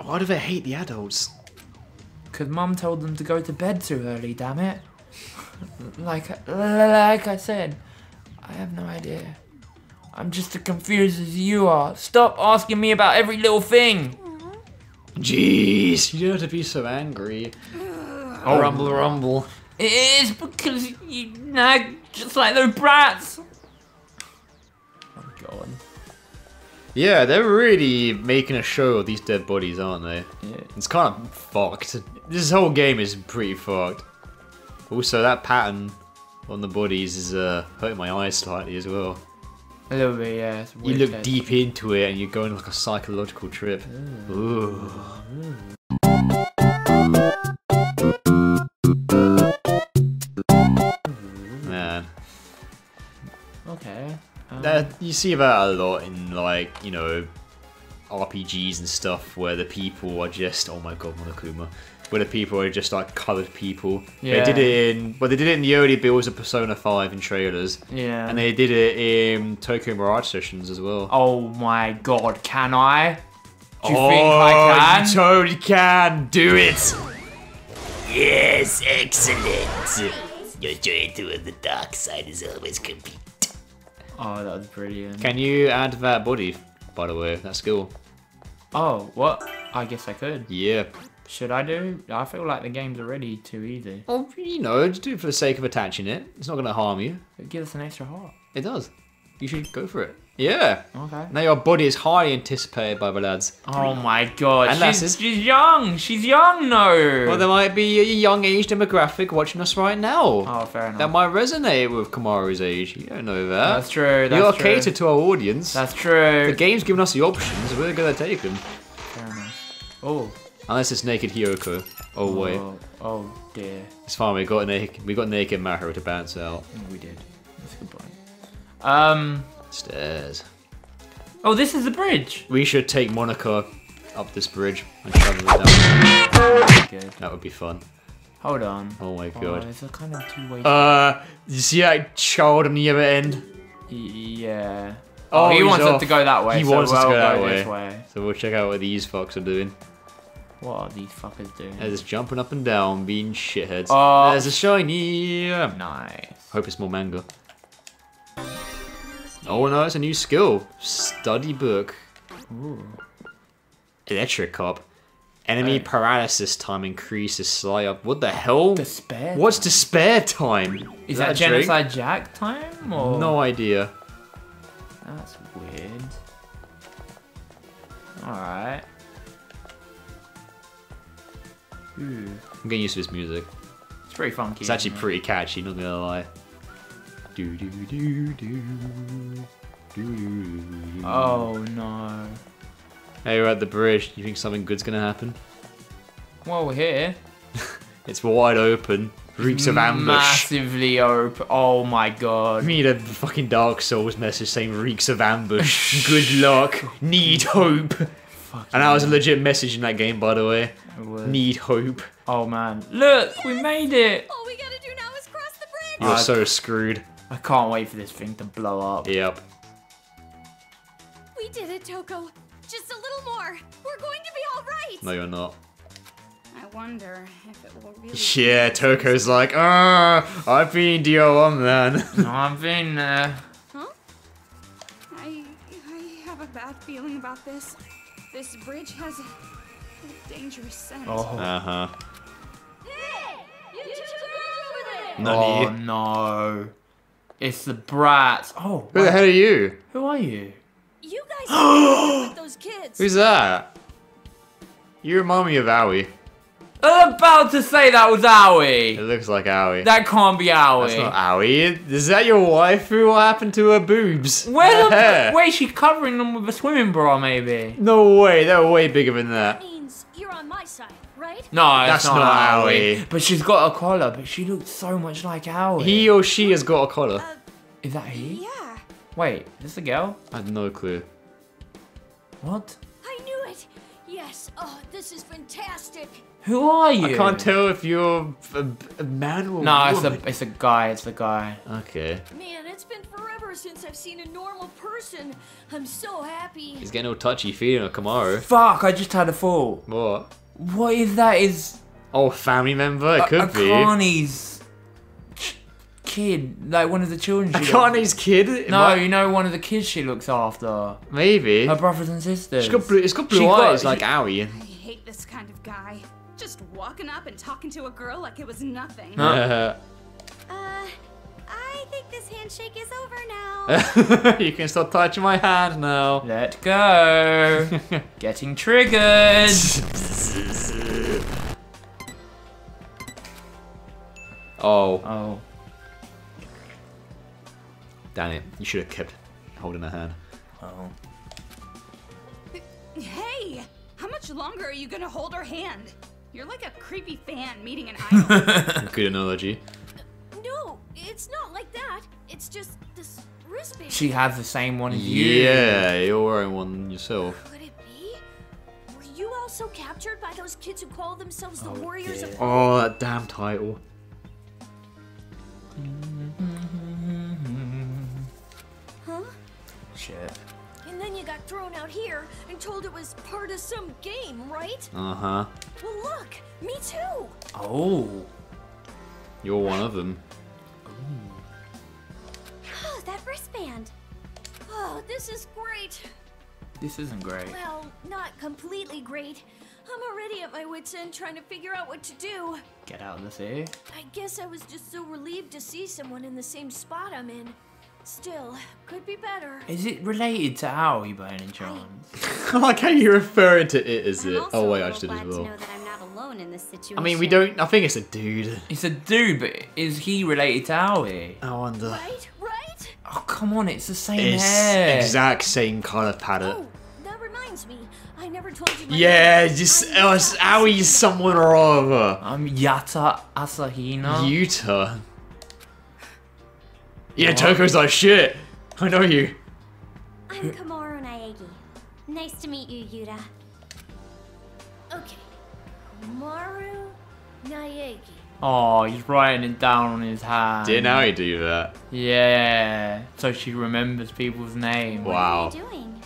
Why do they hate the adults?
Cause Mum told them to go to bed too early. Damn it! like like I said, I have no idea. I'm just as confused as you are. Stop asking me about every little thing.
Jeez, you don't have to be so angry.
Oh.
Rumble, rumble.
It is because you nag just like those brats. Oh god.
Yeah, they're really making a show of these dead bodies, aren't they?
Yeah.
It's kind of fucked. This whole game is pretty fucked. Also, that pattern on the bodies is uh, hurting my eyes slightly as well.
A little bit, yeah.
You look
taste.
deep into it and you're going like a psychological trip. Ooh. Man,
Okay. Um,
that you see that a lot in like you know RPGs and stuff where the people are just oh my god Monokuma, where the people are just like coloured people.
Yeah.
They did it in well they did it in the early builds of Persona 5 in trailers,
yeah.
and they did it in Tokyo Mirage sessions as well.
oh my god, can I? Do you
oh,
think I oh, can?
You totally can do it. Yes, excellent. Your journey to the dark side is always complete.
oh, that was brilliant.
Can you add that body, by the way, That's cool.
oh, what? I guess I could.
Yeah.
Should I do? I feel like the game's already too easy.
Oh, you know, just do it for the sake of attaching it. It's not going to harm you.
It gives us an extra heart.
It does. You should go for it. Yeah.
Okay.
Now your body is highly anticipated by the lads.
Oh my god,
And
she's, she's young. She's young, no.
Well, there might be a young age demographic watching us right now.
oh, fair enough.
That might resonate with Komaru's age. You don't know that.
That's true.
You
That's
gotta
true.
cater to our audience.
That's true.
The game's giving us the options. We're gonna take them.
Fair enough. Oh.
Unless it's naked Hiyoko. Oh wait,
Oh, oh dear.
it's fine. We got naked. We got naked Mahiru to bounce out.
We did. That's a good point. Um.
Stairs.
Oh, this is the bridge.
We should take Monaca up this bridge and shove her down.
Good.
That would be fun.
Hold on.
Oh my
Oh,
god.
it's a kind of two-way.
Uh, you see that child on the other end?
Yeah.
Oh,
Oh, he wants
off.
it to go that way.
He
so
wants us to
we'll
go that way.
way.
So we'll check out what these fucks are doing.
What are these fuckers doing?
They're just jumping up and down, being shitheads.
Oh.
There's a shiny.
Um, nice.
Hope it's more manga. Oh no, it's a new skill. Study book.
Ooh.
Electric cop. Enemy
Hey.
paralysis time increases slightly up. What the hell?
Despair.
What's despair time?
Is that,
a drink?
Genocide Jack time or?
No idea.
That's weird. Alright. Ooh.
I'm getting used to this music.
It's pretty funky.
It's actually
it?
pretty catchy, not gonna lie. Do do do do. Do do.
Oh no.
Hey, we're at the bridge. You think something good's gonna happen?
Well, we're here.
It's wide open. Reeks of ambush.
Massively open. Oh my god.
Me the fucking Dark Souls message saying reeks of ambush. Good luck. Need hope.
Fuck
And that was a legit message in that game, by the way. Need hope.
Oh man. Look, we made it.
All we gotta do now is cross the bridge.
You're
Uh,
so screwed.
I can't wait for this thing to blow up.
Yep.
We did it, Toko. Just a little more. We're going to be all right.
No, you're not.
I wonder if it will really.
Yeah, Toko's like, ah, I've been DR1 man.
No, I've been there.
Huh? I I have a bad feeling about this. This bridge has a, a dangerous scent.
Oh.
uh huh.
Hey! You two girls over there!
Oh no. It's the brats. Oh.
Who the hell are you?
Who are you?
You guys are with those kids.
Who's that? You remind me of Owie.
I'm about to say that was Owie.
It looks like Owie.
That can't be Owie.
That's not Owie. Is that your wife? Who what happened to her boobs?
Where
Her
the
hair?
wait? She's covering them with a swimming bra, maybe.
No way, they're way bigger than that.
That Means you're on my side, right?
No,
That's
that's, not,
not
Owie.
Owie.
But she's got a collar, but she looks so much like Owie.
He or she has got a collar.
Uh,
Is that he?
yeah.
Wait, is this a girl?
I had no clue.
What?
I knew it! Yes, oh, this is fantastic!
Who are you?
I can't tell if you're a, a man or
No,
a
it's a it's a guy. It's a guy.
Okay.
Man, it's been forever since I've seen a normal person. I'm so happy.
He's getting all touchy feeling on Komaru.
Fuck! I just had a thought.
What?
What is that? Is
Oh, family member? It could
a,
be.
Akane's ch- kid, like one of the children. she
Akane's kid?
looks- No, you know one of the kids she looks after.
Maybe.
Her brothers and sisters.
She's got blue, it's got blue
She got-
eyes like
she-
Owie.
I hate this kind of guy. Just walking up and talking to a girl like it was nothing.
Huh?
Uh,
Uh, I think this handshake is over now.
you can stop touching my hand now.
Let go. Getting triggered.
Oh,
Oh.
damn it. You should have kept holding her hand.
Oh.
Hey, how much longer are you gonna hold her hand? You're like a creepy fan meeting an idol.
Good analogy.
no, it's not like that. It's just this wristband.
She has the same one as you.
Yeah, you're wearing one yourself.
Could it be? Were you also captured by those kids who call themselves the
Oh,
Warriors of.
Oh, that damn title.
Huh? Thrown out here and told it was part of some game, right?
Uh huh.
Well, look, me too.
Oh.
You're one of them.
Oh, that wristband. Oh, this is great.
This isn't great.
Well, not completely great. I'm already at my wits' end trying to figure out what to do.
Get out of the city.
I guess I was just so relieved to see someone in the same spot I'm in. Still, could be better.
Is it related to Owie by any chance?
I like how you're referring to it as it. Oh wait, I should as well.
to know that I'm not alone in this situation.
I mean, we don't. I think it's a dude.
It's a dude, but is he related to Owie?
I wonder.
Right? Right?
Oh, come on, it's the same
It's
hair.
exact same color palette.
Oh, that reminds me. I never told you
Yeah,
name.
just
I'm
it's
Yuta
Owie's someone or other.
I'm Yuta Asahina.
Yuta. Yeah,
What?
Toko's like shit. I know you.
I'm Komaru Naegi. Nice to meet you, Yuta.
Okay. Maru Naegi.
Oh, he's writing it down on his hand.
Didn't Owie do that?
Yeah, so she remembers people's names.
Wow.
What are you doing?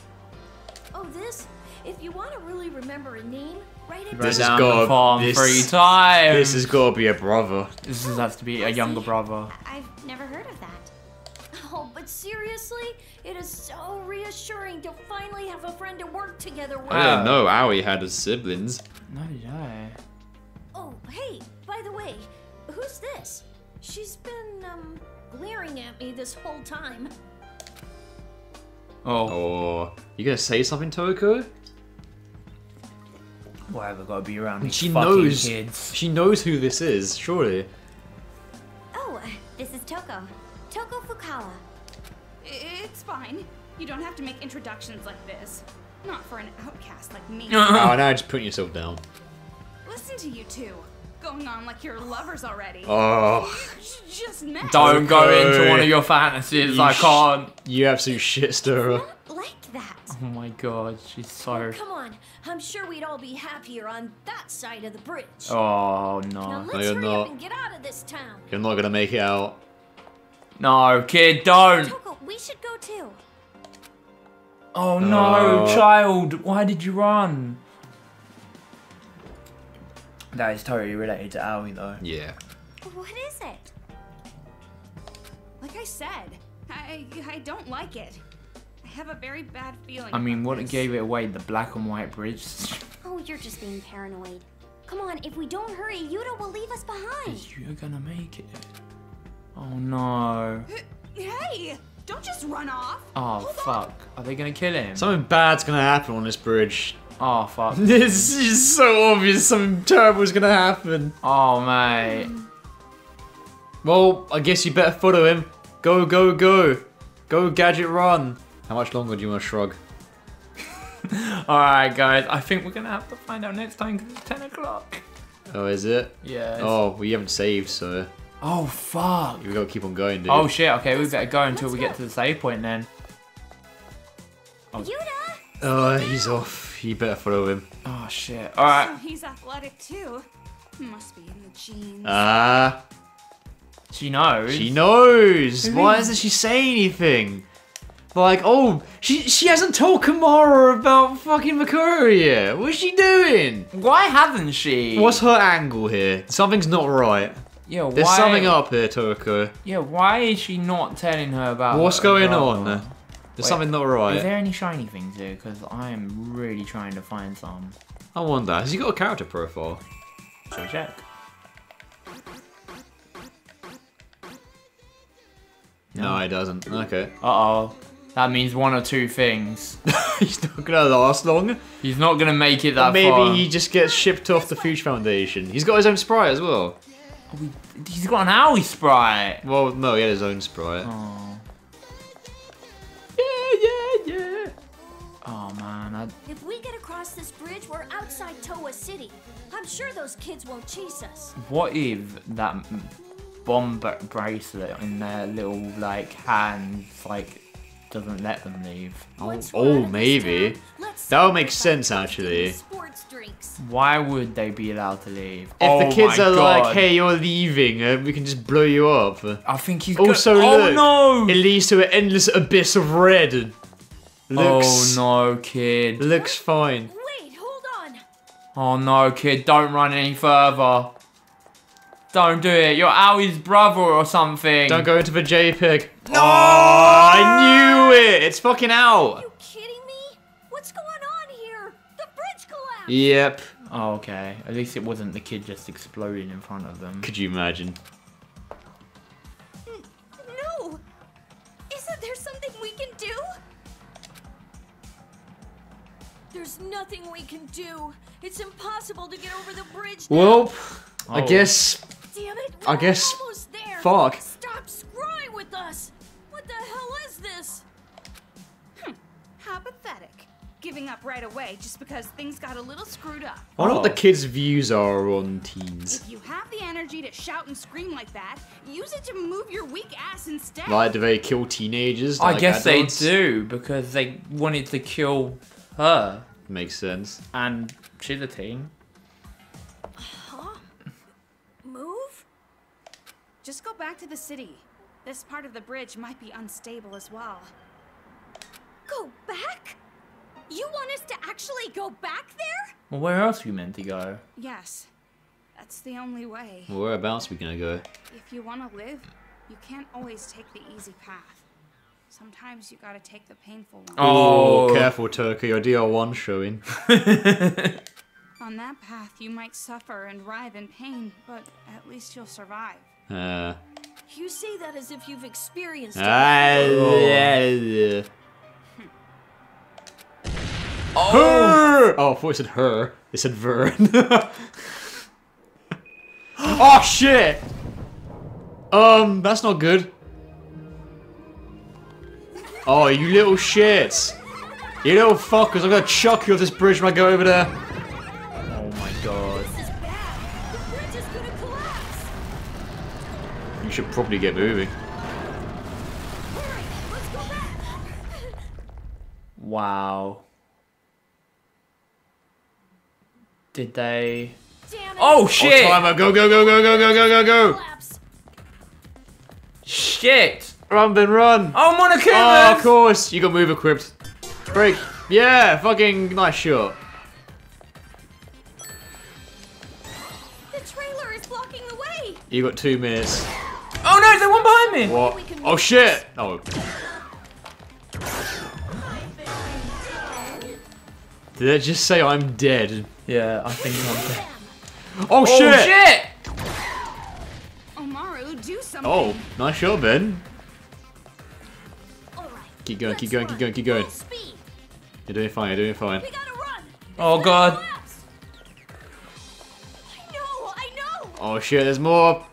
Oh, this? If you want to really remember a name? Write it
This
Wrote
has
down.
down the farm
this-
three times.
This has got to be a brother.
This is- has to be a younger brother.
I've never heard of that.
Oh, but seriously, it is so reassuring to finally have a friend to work together with.
I didn't know Aoi had his siblings.
No, did I?
Oh, hey, by the way, who's this? She's been, um, glaring at me this whole time.
Oh,
Oh, you gonna say something, Toko?
Why have I Got to be around these
She
fucking
knows.
kids.
She knows who this is, surely.
You don't have to make introductions like this. Not for an outcast like me. Uh-huh.
oh, now just putting yourself down.
Listen to you two. Going on like you're lovers already.
Oh,
J- Just met.
Don't go
Okay.
into one of your fantasies.
You
I
sh-
can't.
you absolute shit stirrer.
Not like that.
Oh my god, she's so.
Come on, I'm sure we'd all be happier on that side of the bridge.
Oh
Now
no.
let's
you're
hurry
not.
up and get out of this town.
You're not gonna make it out.
No, kid, don't.
Toko, we should go too.
Oh uh, no,
Oh.
child. Why did you run? That is totally related to Aoi though.
Yeah.
What is it?
Like I said, I I don't like it. I have a very bad feeling.
I mean,
about
what
this.
gave it away? The black and white bridge.
Oh, you're just being paranoid. Come on, if we don't hurry, Yuta will leave us behind.
You're gonna make it. Oh no.
Hey, don't just run off.
Oh
Hold on.
fuck. Are they gonna kill him?
Something bad's gonna happen on this bridge.
Oh fuck.
This is so obvious. Something terrible is gonna happen.
Oh mate.
Well, I guess you better follow him. Go, go, go. Go, gadget, run. How much longer do you want to shrug?
Alright guys, I think we're gonna have to find out next time because it's 10 o'clock.
Oh, is it?
Yeah.
Oh, we haven't saved, so
Oh fuck.
we gotta keep on going, dude.
Oh shit, okay, we better go until
Let's
we
go.
get to the save point then.
Yuta!
Oh, he's off. You better follow him.
Oh shit.
So
Alright.
he's athletic too. Must be in the genes.
Ah,
She knows.
she knows. Why doesn't she say anything? Like, oh, she she hasn't told Kamara about fucking Makoto yet. What's she doing?
Why hasn't she?
What's her angle here? Something's not right.
Yeah, why?
There's something up here, Toko.
Yeah, why is she not telling her about
What's going on? There's
Wait,
something not right.
Is there any shiny things here? Because I am really trying to find some.
I wonder. Has he got a character profile?
Shall we check?
No, he doesn't. Okay.
Uh oh. That means one or two things.
He's not gonna last long.
He's not gonna make it that
Maybe
far.
Maybe he just gets shipped off the Future Foundation. He's got his own sprite as well.
He's got an owie sprite.
Well, no, he had his own sprite.
Oh.
Yeah, yeah, yeah.
Oh man. I...
If we get across this bridge, we're outside Towa City. I'm sure those kids won't chase us.
What if that bomb bracelet in their little like hands like doesn't let them leave?
Once
oh,
we're out of this
maybe. That would make sense, actually.
these Sports drinks.
Why would they be allowed to leave?
If
oh
the kids are
God.
like, hey, you're leaving, uh, we can just blow you up.
I think he's
Also,
Go-
look,
oh no!
It leads to an endless abyss of red. Looks,
Oh no, kid!
Looks fine.
Wait, hold on.
Oh no, kid! Don't run any further. Don't do it. You're Owie's brother or something.
Don't go into the JPEG. No! Oh, I knew it! It's fucking out!
Are You kidding me? What's going on here? The bridge collapsed.
Yep.
Oh, okay. At least it wasn't the kid just exploding in front of them.
Could you imagine?
No! Isn't there something we can do?
There's nothing we can do. It's impossible to get over the bridge. now.
Well, I
Oh.
guess.
Damn it!
I guess-
almost there.
fuck.
Stop screwing with us. What the hell is this? Hmm.
How pathetic. Giving up right away just because things got a little screwed up.
I wonder what the
Oh.
kids' views are on teens.
If you have the energy to shout and scream like that, use it to move your weak ass instead.
Like, do they kill teenagers?
I
like
guess
adults?
they do because they wanted to kill her,
Makes sense.
and she's a teen.
Just go back to the city. This part of the bridge might be unstable as well.
Go back? You want us to actually go back there?
Well, where else are we meant to go?
Yes. That's the only way.
Well, whereabouts we gonna go?
If you want to live, you can't always take the easy path. Sometimes you gotta take the painful one.
Oh.
careful, Turkey. Your DR1 showing.
On that path, you might suffer and writhe in pain, but at least you'll survive.
Uh,
You say that as if you've experienced it.
ah, yeah.
Oh!
Her! Oh, I thought it said her. It said Vern. oh shit! Um, that's not good. Oh, you little shits! You little fuckers! I'm gonna chuck you off this bridge when I go over there. You should probably get moving.
Hurry, let's go back.
Wow. Did they?
Damn it.
Oh
Oh,
shit!
timer! Go, go, go, go, go, go, go, go, go!
Shit!
Run, Ben, run!
Oh,
Oh, of course! You got move equipped. Break. Yeah, fucking nice shot.
The trailer is blocking the way.
You got two minutes.
Oh no, there's one behind me!
What? Oh
move
shit! Oh. Did it just say I'm dead?
Yeah, I think I'm dead.
Oh,
Oh
shit!
shit!
Omaru, do something.
Oh, nice shot, Ben.
All right.
Keep going, keep going, keep going, keep going. You're doing fine, you're doing fine.
We gotta run.
Oh god.
I know, I know.
Oh shit, there's more.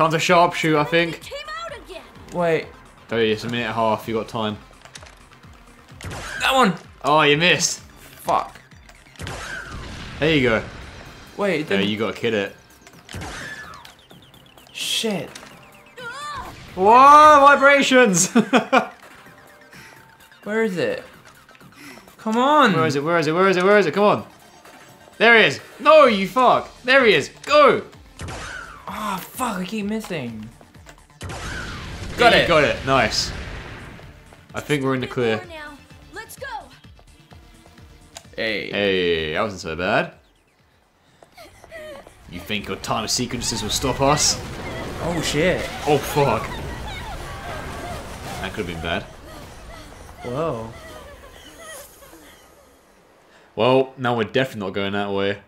Time to sharpshoot, I think.
came out again.
Wait,
Oh, yeah, it's a minute and a half, you got time.
that one!
Oh, you missed.
Fuck.
There you go.
Wait,
There,
then...
you gotta kill it.
Shit.
Whoa, vibrations!
Where is it? Come on!
Where is it? Where is it? Where is it? Where is it? Come on. There he is. No, you fuck. There he is. Go.
Fuck, I keep missing.
Got
Got
it.
it.
Got it. Nice. I think we're in the clear.
Let's go.
Hey.
Hey, that wasn't so bad. You think your time sequences will stop us?
Oh shit.
Oh fuck. That could have been bad.
Whoa.
Well, now we're definitely not going that way.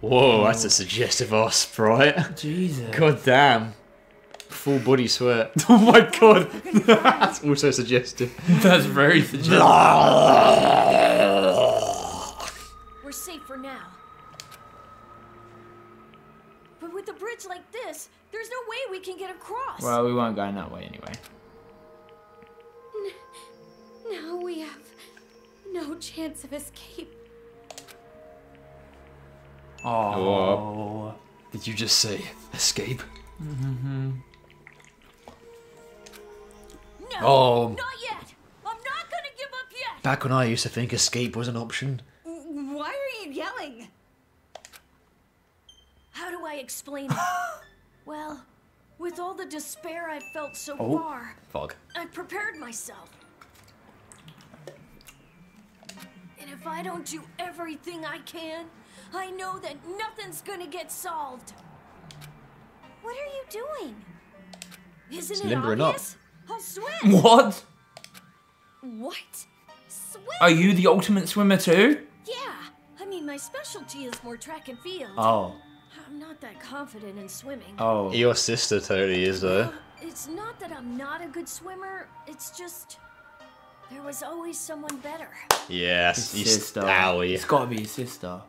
Whoa, that's a suggestive ass sprite.
Jesus.
God damn. Full body sweat. Oh my god. That's also suggestive.
That's very suggestive.
We're safe for now. But with a bridge like this, there's no way we can get across.
well, we weren't going that way anyway.
Now we have no chance of escape.
Oh.
Did you just say escape? Mm-hmm.
no,
Oh.
not yet. I'm not gonna give up yet.
Back when I used to think escape was an option.
Why are you yelling?
How do I explain it? well, with all the despair I've felt so
Oh.
far,
Fuck.
I prepared myself. And if I don't do everything I can, I know that nothing's gonna get solved.
What are you doing?
Isn't
It's
it
limbering up.
obvious? I'll swim.
What?
what? Swim?
Are you the ultimate swimmer too?
Yeah. I mean, my specialty is more track and field.
Oh.
I'm not that confident in swimming.
Oh.
Your sister totally is though.
Uh, It's not that I'm not a good swimmer. It's just there was always someone better.
Yes,
His
you
sister.
Owie.
It's gotta be his sister.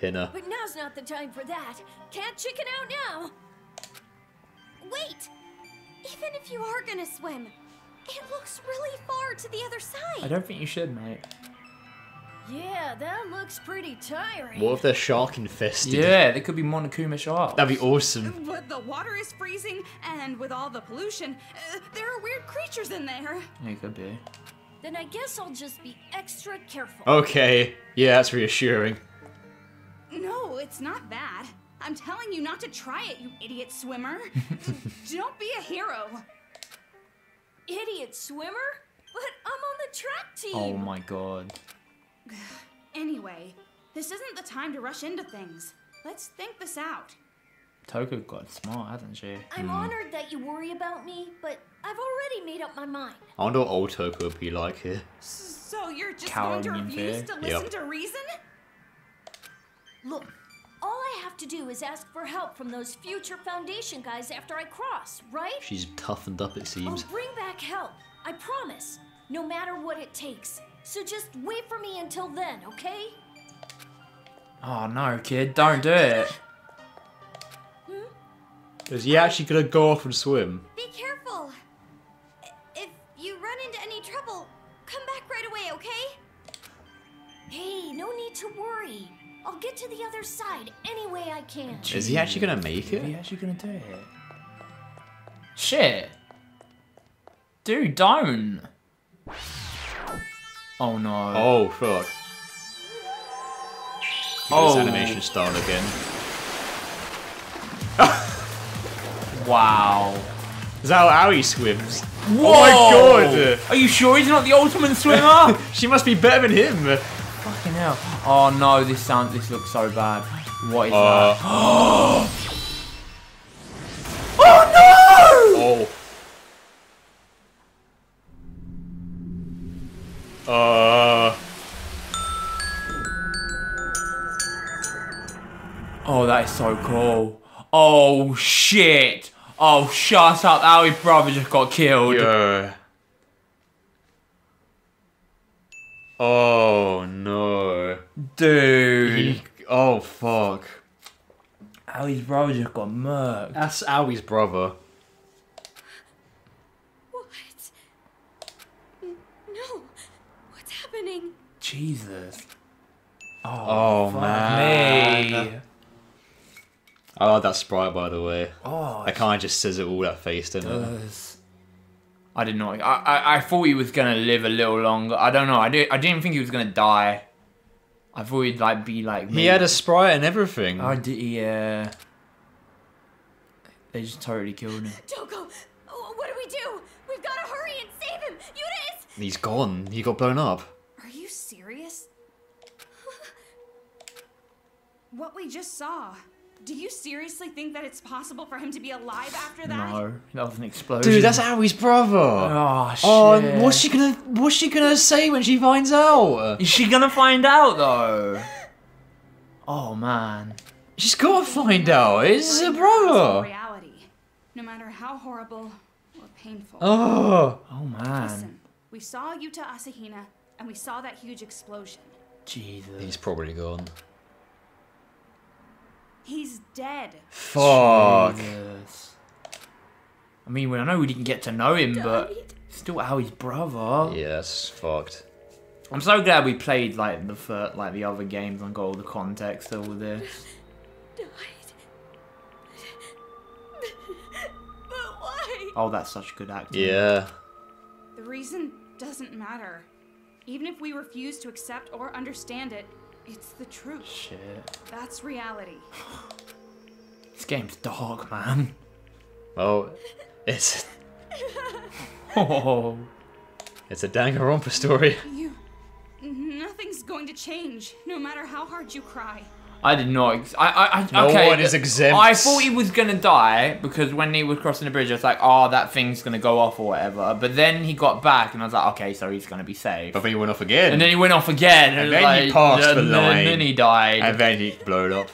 Hinner.
But now's not the time for that. Can't chicken out now.
Wait! Even if you are gonna swim, it looks really far to the other side.
I don't think you should, mate.
Yeah, that looks pretty tiring.
What if they're shark infested?
Yeah, there could be Monokuma sharks.
That'd be awesome.
But the water is freezing, and with all the pollution, uh, there are weird creatures in there.
Yeah, it could be.
Then I guess I'll just be extra careful.
Okay. Yeah, that's reassuring.
No, it's not that. I'm telling you not to try it, you idiot swimmer. Don't be a hero.
idiot swimmer, but I'm on the track team.
Oh my god.
Anyway, this isn't the time to rush into things. Let's think this out.
Toko got smart, hasn't she?
I'm hmm. honored that you worry about me, but I've already made up my mind.
I wonder what old Toko would be like here.
So you're just
Cowering
going to refuse
fear?
to
Yep.
listen to reason?
Look, all I have to do is ask for help from those future Foundation guys after I cross, right?
She's toughened up, it seems.
I'll
seems.
bring back help. I promise. No matter what it takes. So just wait for me until then, okay?
Oh no, kid, don't do it. Hmm?
Is he actually gonna go off and swim?
Be careful. If you run into any trouble, come back right away, okay?
Hey, no need to worry. I'll get to the other side any way I can.
Is he actually gonna make
Are you
it?
actually gonna do it? Shit. Dude, don't. Oh no.
Oh, fuck.
Oh.
This animation style again.
Wow.
Is that how he swims?
Whoa!
Oh my god!
Are you sure he's not the ultimate swimmer?
She must be better than him!
Hell. Oh no, this sound this looks so bad. What is
Uh,
that? Oh no!
oh. Uh.
Oh, that is so cool. Oh shit. Oh, shut up. Owie's brother just got killed.
Yeah. Oh no.
Dude.
He, oh fuck.
Owie's brother just got murked.
That's Aoi's brother.
What? No. What's happening?
Jesus. Oh,
Oh
fuck
man.
me.
I like that sprite by the way.
Oh,
I kind of just says it all that face, doesn't it?
Does. I did not. I, I, I thought he was gonna live a little longer. I don't know. I did. I didn't think he was gonna die. I thought he'd like be like.
He had a sprite and everything.
I did. Yeah. They just totally killed him.
Toko, wh- oh, what do we do? We've got to hurry and save him. Eunice!
He's gone. He got blown up.
Are you serious? what we just saw. Do you seriously think that it's possible for him to be alive after that?
No, that was an explosion.
Dude, that's Aoi's brother.
Oh, oh shit.
Oh, what's she gonna what's she gonna say when she finds out?
Is she gonna find out though? Oh man.
She's gotta find out. It's her
It's
brother.
reality, no matter how horrible or painful.
Oh.
Oh man.
Listen, we saw Yuta Asahina, and we saw that huge explosion.
Jesus.
He's probably gone.
He's dead.
Fuck.
Jesus. I mean, well, I know we didn't get to know him, but still Owie's brother.
Yes, fucked.
I'm so glad we played like the fir- like the other games and got all the context of all this.
Died. but why?
Oh, that's such good acting.
Yeah.
The reason doesn't matter. Even if we refuse to accept or understand it, it's the truth.
Shit.
That's reality.
This game's dark, man.
Well, it's
Oh.
it's a Danganronpa story.
You. Nothing's going to change, no matter how hard you cry.
I did not. Ex- I, I, I,
No
okay,
one is exempt.
I thought he was gonna die because when he was crossing the bridge, I was like, "Oh, that thing's gonna go off or whatever." But then he got back, and I was like, "Okay, so he's gonna be safe."
But then he went off again.
And then he went off again, and,
And then he passed
and
the
then-
line.
And then he died.
and then he blowed up.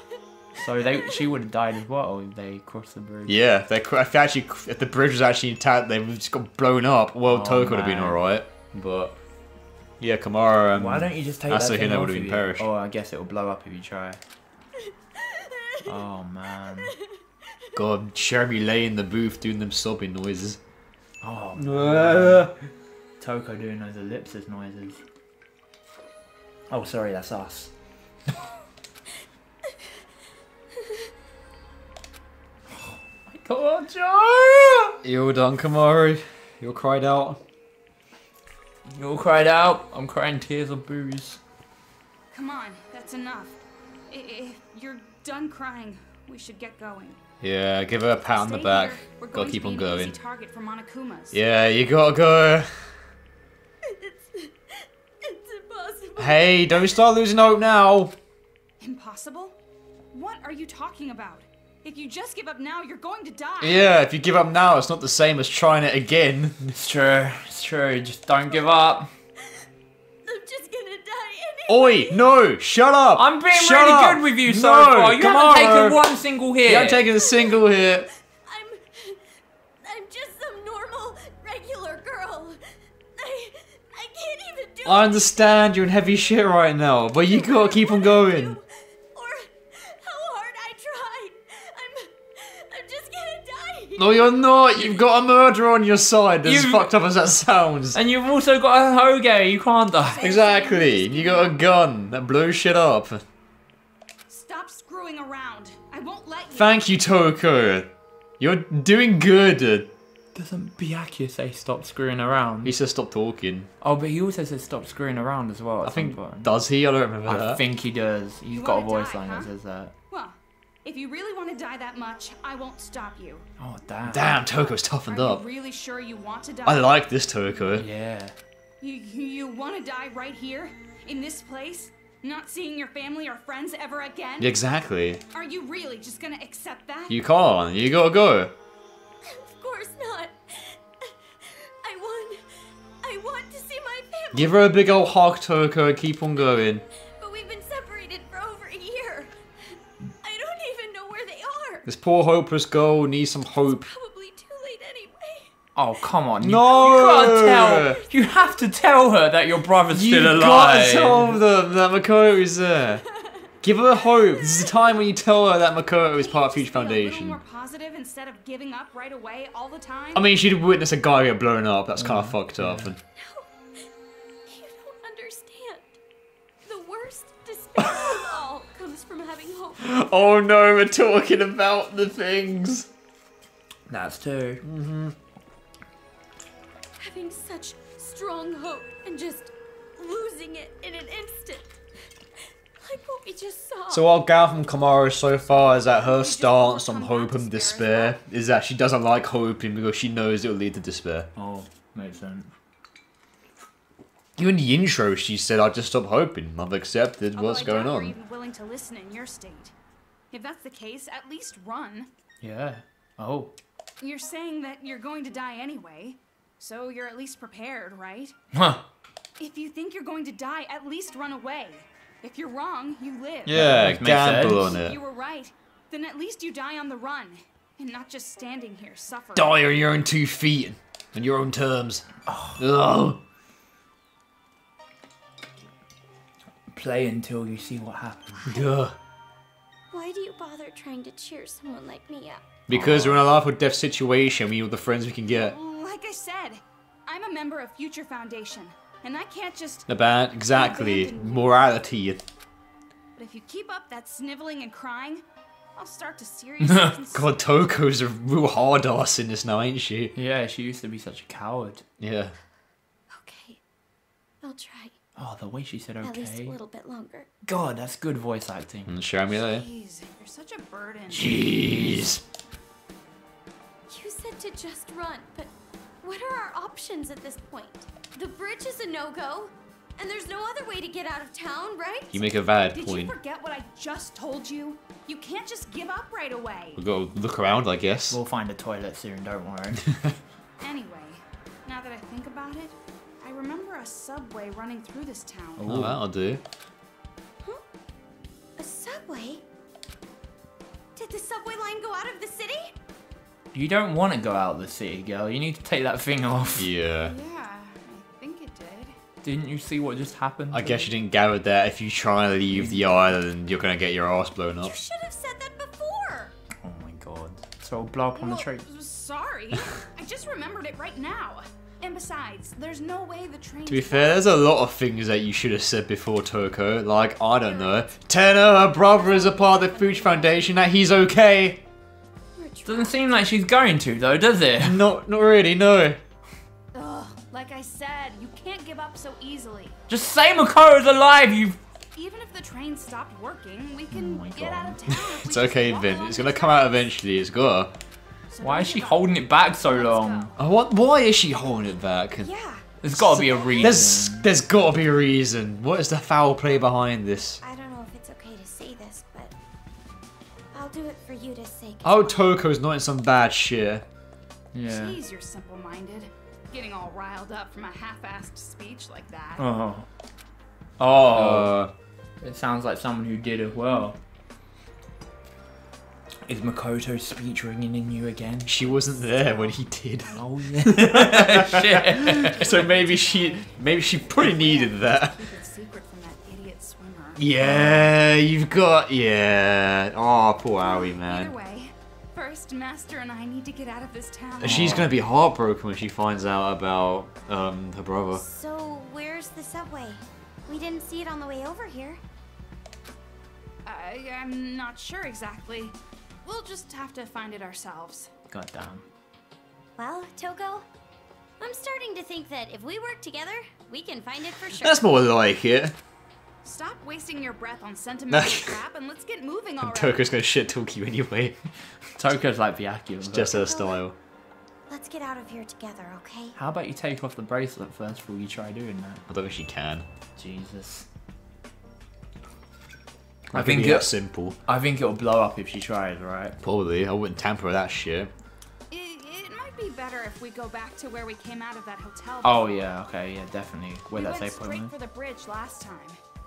so they, she would have died as well if they crossed the bridge.
Yeah, they if actually if the bridge was actually intact, they would just got blown up. Well,
Oh,
Toko would have been alright, but yeah, Kamara. Um,
Why don't you just take
Asahina
that thing
would have been perished.
Oh, I guess it'll blow up if you try. Oh man.
God, Jeremy lay in the booth doing them sobbing noises.
Oh. man. Toko doing those ellipsis noises. Oh, sorry, that's us. oh my god, Joe!
You're done, Kamari. You're cried out.
You all cried out. I'm crying tears of booze.
Come on, that's enough. I- If you're done crying, we should get going.
Yeah, give her a pat on the back.
here. We're
Gotta keep
to
on going.
target for Monokumas.
Yeah, you gotta go.
It's, it's impossible.
Hey, don't start losing hope now.
Impossible? What are you talking about? If you just give up now, you're going to die.
Yeah, if you give up now, it's not the same as trying it again.
It's true. It's true. Just don't give up.
I'm just gonna die anyway.
Oi, no, shut up.
I'm being
Shut
really
up.
good with you so
No,
far. You
come
haven't
on,
taken
bro.
one single hit.
You haven't taken a single hit.
I'm I'm just some normal, regular girl. I I can't even do
I understand you're in heavy shit right now, but you gotta keep on going. No, you're not. You've got a murderer on your side. As
You-
fucked up as that sounds.
And you've also got a Hoge. You can't die.
Exactly. You got a gun that blows shit up.
Stop screwing around. I won't let you.
Thank you, Toko. You're doing good.
Doesn't Byakuya say stop screwing around?
He says stop talking.
Oh, but he also says stop screwing around as well.
I think,
some
does he? I don't remember
I
that.
think he does. He's
You
got a
wanna
voice
die,
line that says that.
Well, if you really want to die that much, I won't stop you.
Oh damn.
Damn, Toko's
Are
toughened
you
up.
really sure you want to die?
I like this Toko.
Yeah.
You, you want to die right here? In this place? Not seeing your family or friends ever again?
Exactly.
Are you really just gonna accept that?
You can't. You gotta go.
Of course not. I want I want to see my family.
Give her a big old hug, Toko, keep on going. This poor hopeless girl needs some hope.
Probably too late anyway.
Oh come on. You,
No!
You gotta tell. You have to tell her that your brother's
You
still
gotta
alive.
tell them that Makoto is there. Give her hope. This is the time when you tell her that Makoto is part of Future
Just a little
Foundation.
more positive instead of giving up right away all the time.
I mean, she'd witness a guy get blown up. That's kind of mm. fucked up. And
You don't understand. The worst despair of all comes from having hope.
oh no, we're talking about the things.
That's two. Mm-hmm.
Having such strong hope and just losing it in an instant. Like what we just saw.
So what I've from Kamara so far is that her stance on hope and
despair
despair is that she doesn't like hoping because she knows it will lead to despair.
Oh, makes sense.
Even in the intro, she said, "I just stopped hoping. I've accepted
Although
what's
I
going
doubt You're
on."
even willing to listen in your state. If that's the case, at least run.
Yeah. Oh.
You're saying that you're going to die anyway, so you're at least prepared, right?
Huh.
If you think you're going to die, at least run away. If you're wrong, you live.
Yeah,
Makes
gamble
sense.
on
If you were right, then at least you die on the run, and not just standing here suffering.
Die on your own two feet, on your own terms. Oh. Ugh.
Play until you see what happens.
Ugh.
Why do you bother trying to cheer someone like me up?
Because we're in a life or death situation. We need all the friends we can get.
Mm, like I said, I'm a member of Future Foundation, and I can't just.
The band, exactly. Morality.
But if you keep up that sniveling and crying, I'll start to seriously consider.
God, Toko's a real hard ass in this now, ain't she?
Yeah, she used to be such a coward.
Yeah.
Okay. I'll try.
Oh, the way she said
At least a
okay.
little bit longer.
God, that's good voice acting.
And show me there.
Jeez, you're such a burden.
Jeez.
You said to just run, but what are our options at this point? The bridge is a no-go, and there's no other way to get out of town, right?
You make a valid
Did
point.
you forget what I just told you? You can't just give up right away.
We gotta look around, I guess.
We'll find a toilet soon, don't worry.
Anyway, a subway running through this town.
Oh, that'll do.
A subway? Did the subway line go out of the city?
you don't want to go out of the city, girl. You need to take that thing off.
Yeah.
Yeah, I think it did.
Didn't you see what just happened?
I guess you didn't gather that if you try and leave the island, you're gonna get your ass blown up.
You should have said that before.
Oh my god. So I'll blow up on the
Well,
train.
sorry. I just remembered it right now. And besides, there's no way the train.
To be fair, there's a lot of things that you should have said before Toko. Like, I don't know. Tell her her brother is a part of the Future Foundation, that he's okay.
Doesn't seem like she's going to though, does it?
Not, not really, no.
Ugh, like I said, you can't give up so easily.
Just say Makoto's alive, you.
Even if the train stopped working, we can oh
my
get
God.
out of town.
It's okay, Vin. It's gonna come out eventually. It's gotta.
So
Why is she holding it back so long?
Oh, what? Why is she holding it back?
Yeah,
There's got to be a reason.
There's there's got to be a reason. What is the foul play behind this?
I don't know if it's okay to say this, but I'll do it for Yuta's sake.
Oh, Toko's not in some bad shit.
Yeah.
Jeez, you're simple-minded. Getting all riled up from a half-assed speech like that.
Oh. Oh.
Uh,
It sounds like someone who did as well. Is Makoto's speech ringing in you again?
she wasn't there when he did.
Oh yeah.
So maybe she maybe she pretty needed that.
Keep it secret from that idiot swimmer.
Yeah, you've got yeah. Oh, poor Aoi,
Either
man.
way, first, Master and I need to get out of this town.
And She's gonna be heartbroken when she finds out about um her brother.
So, where's the subway? We didn't see it on the way over here.
I, I'm not sure exactly. We'll just have to find it ourselves.
God damn.
Well, Toko, I'm starting to think that if we work together, we can find it for sure.
That's more like it.
Stop wasting your breath on sentimental crap and let's get moving already.
Toko's gonna shit talk you anyway.
Toko's like Byakuya. but-
Just her style.
Let's get out of here together, okay?
How about you take off the bracelet first before you try doing that?
I don't think she can.
Jesus.
I,
I
think
think
it's
it-
simple.
I think it'll blow up if she tries, right?
Probably. I wouldn't tamper with that shit.
It, it might be better if we go back to where we came out of that hotel.
Oh yeah, okay, yeah, definitely. Where
we
that
went
safe point
straight for the bridge last time.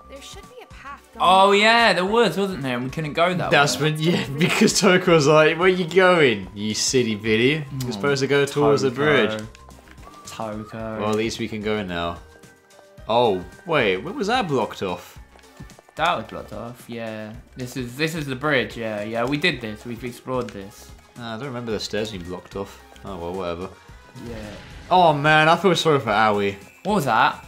There should be a path going.
Oh yeah, there was, wasn't there? And we couldn't go that way.
That's
way.
when, yeah, because Toko was like, where you going, you silly biddy? You're supposed to go towards the bridge.
Toko.
Well, at least we can go now. Oh, wait, what was that blocked off?
That was blocked off. Yeah. This is this is the bridge. Yeah, yeah. We did this. We've explored this.
Nah, I don't remember the stairs being blocked off. Oh, well, whatever.
Yeah.
Oh, man, I feel sorry for Aoi.
What was that?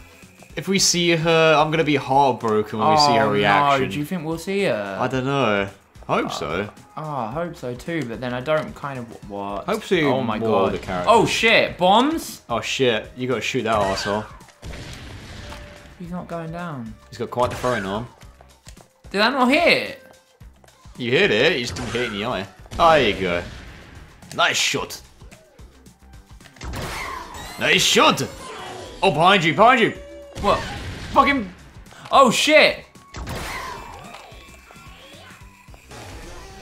If we see her, I'm gonna be heartbroken when we see her
Oh,
reaction.
No, do you think we'll see her?
I don't know. Hope ah, so.
Oh, I hope so too, but then I don't kind of what.
Hope so
Oh my god. Oh shit! Bombs?
Oh shit, you gotta shoot that arsehole.
He's not going down.
He's got quite the throwing arm.
Did I not hit?
You hit it, you just didn't hit it in the eye. There you go. Nice shot. Nice shot! Oh, behind you, behind you!
What? Fucking. Oh shit!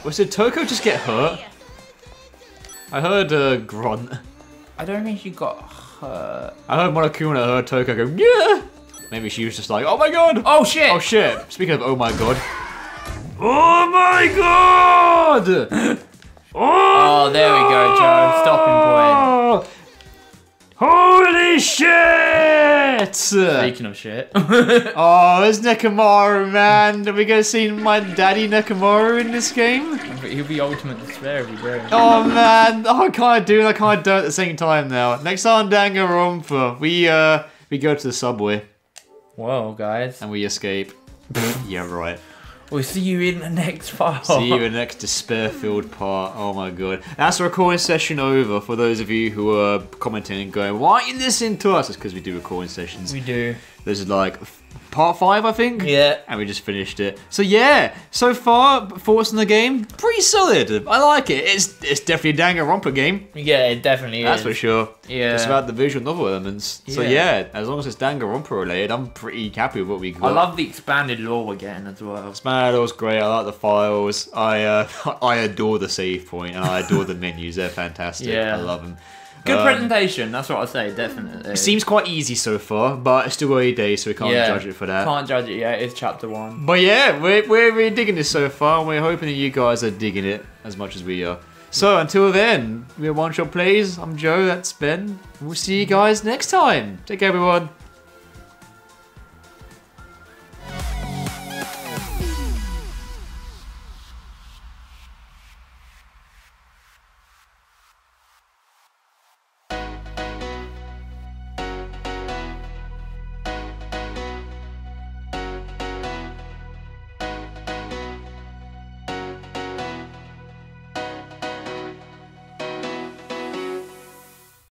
Was did Toko just get hurt? I heard uh, grunt.
I don't think she got hurt.
I heard Monokuma heard Toko go, yeah! Maybe she was just like, oh my god!
Oh shit!
Oh shit! Speaking of oh my god. Oh my god!
Oh, there we go, Joe. Stopping point.
Holy shit!
Speaking of shit.
Oh, it's Nekomaru, man. Are we gonna see my daddy Nekomaru in this game?
He'll be ultimate despair if he goes.
Oh man, oh, I can't do it. I can't do it at the same time now. Next on Danganronpa, we uh we go to the subway
Whoa, guys.
and we escape. yeah, right.
We'll see you in the next part.
See you in the next despair-filled part. Oh my god. That's the recording session over for those of you who are commenting and going, why aren't you listening to us? It's because we do recording sessions.
We do.
This is like part five, I think.
Yeah.
And we just finished it. So yeah, so far thoughts on the game, pretty solid. I like it. It's it's definitely a Danganronpa game.
Yeah, it definitely is.
That's
is.
for sure.
Yeah.
It's about the visual novel elements. So
Yeah.
yeah, as long as it's Danganronpa related, I'm pretty happy with what we got.
I love the expanded lore we're getting as well.
Smash great. I like the files. I uh, I adore the save point and I adore the menus. They're fantastic.
Yeah.
I love them.
Good
Um,
presentation, that's what I say, definitely.
It seems quite easy so far, but it's still early days, so we can't
yeah.
judge it for that.
Can't judge it yet, it's chapter one.
But yeah, we're, we're really digging this so far, and we're hoping that you guys are digging it as much as we are. So until then, we're One Shot Plays. I'm Joe, that's Ben. We'll see you guys next time. Take care, everyone.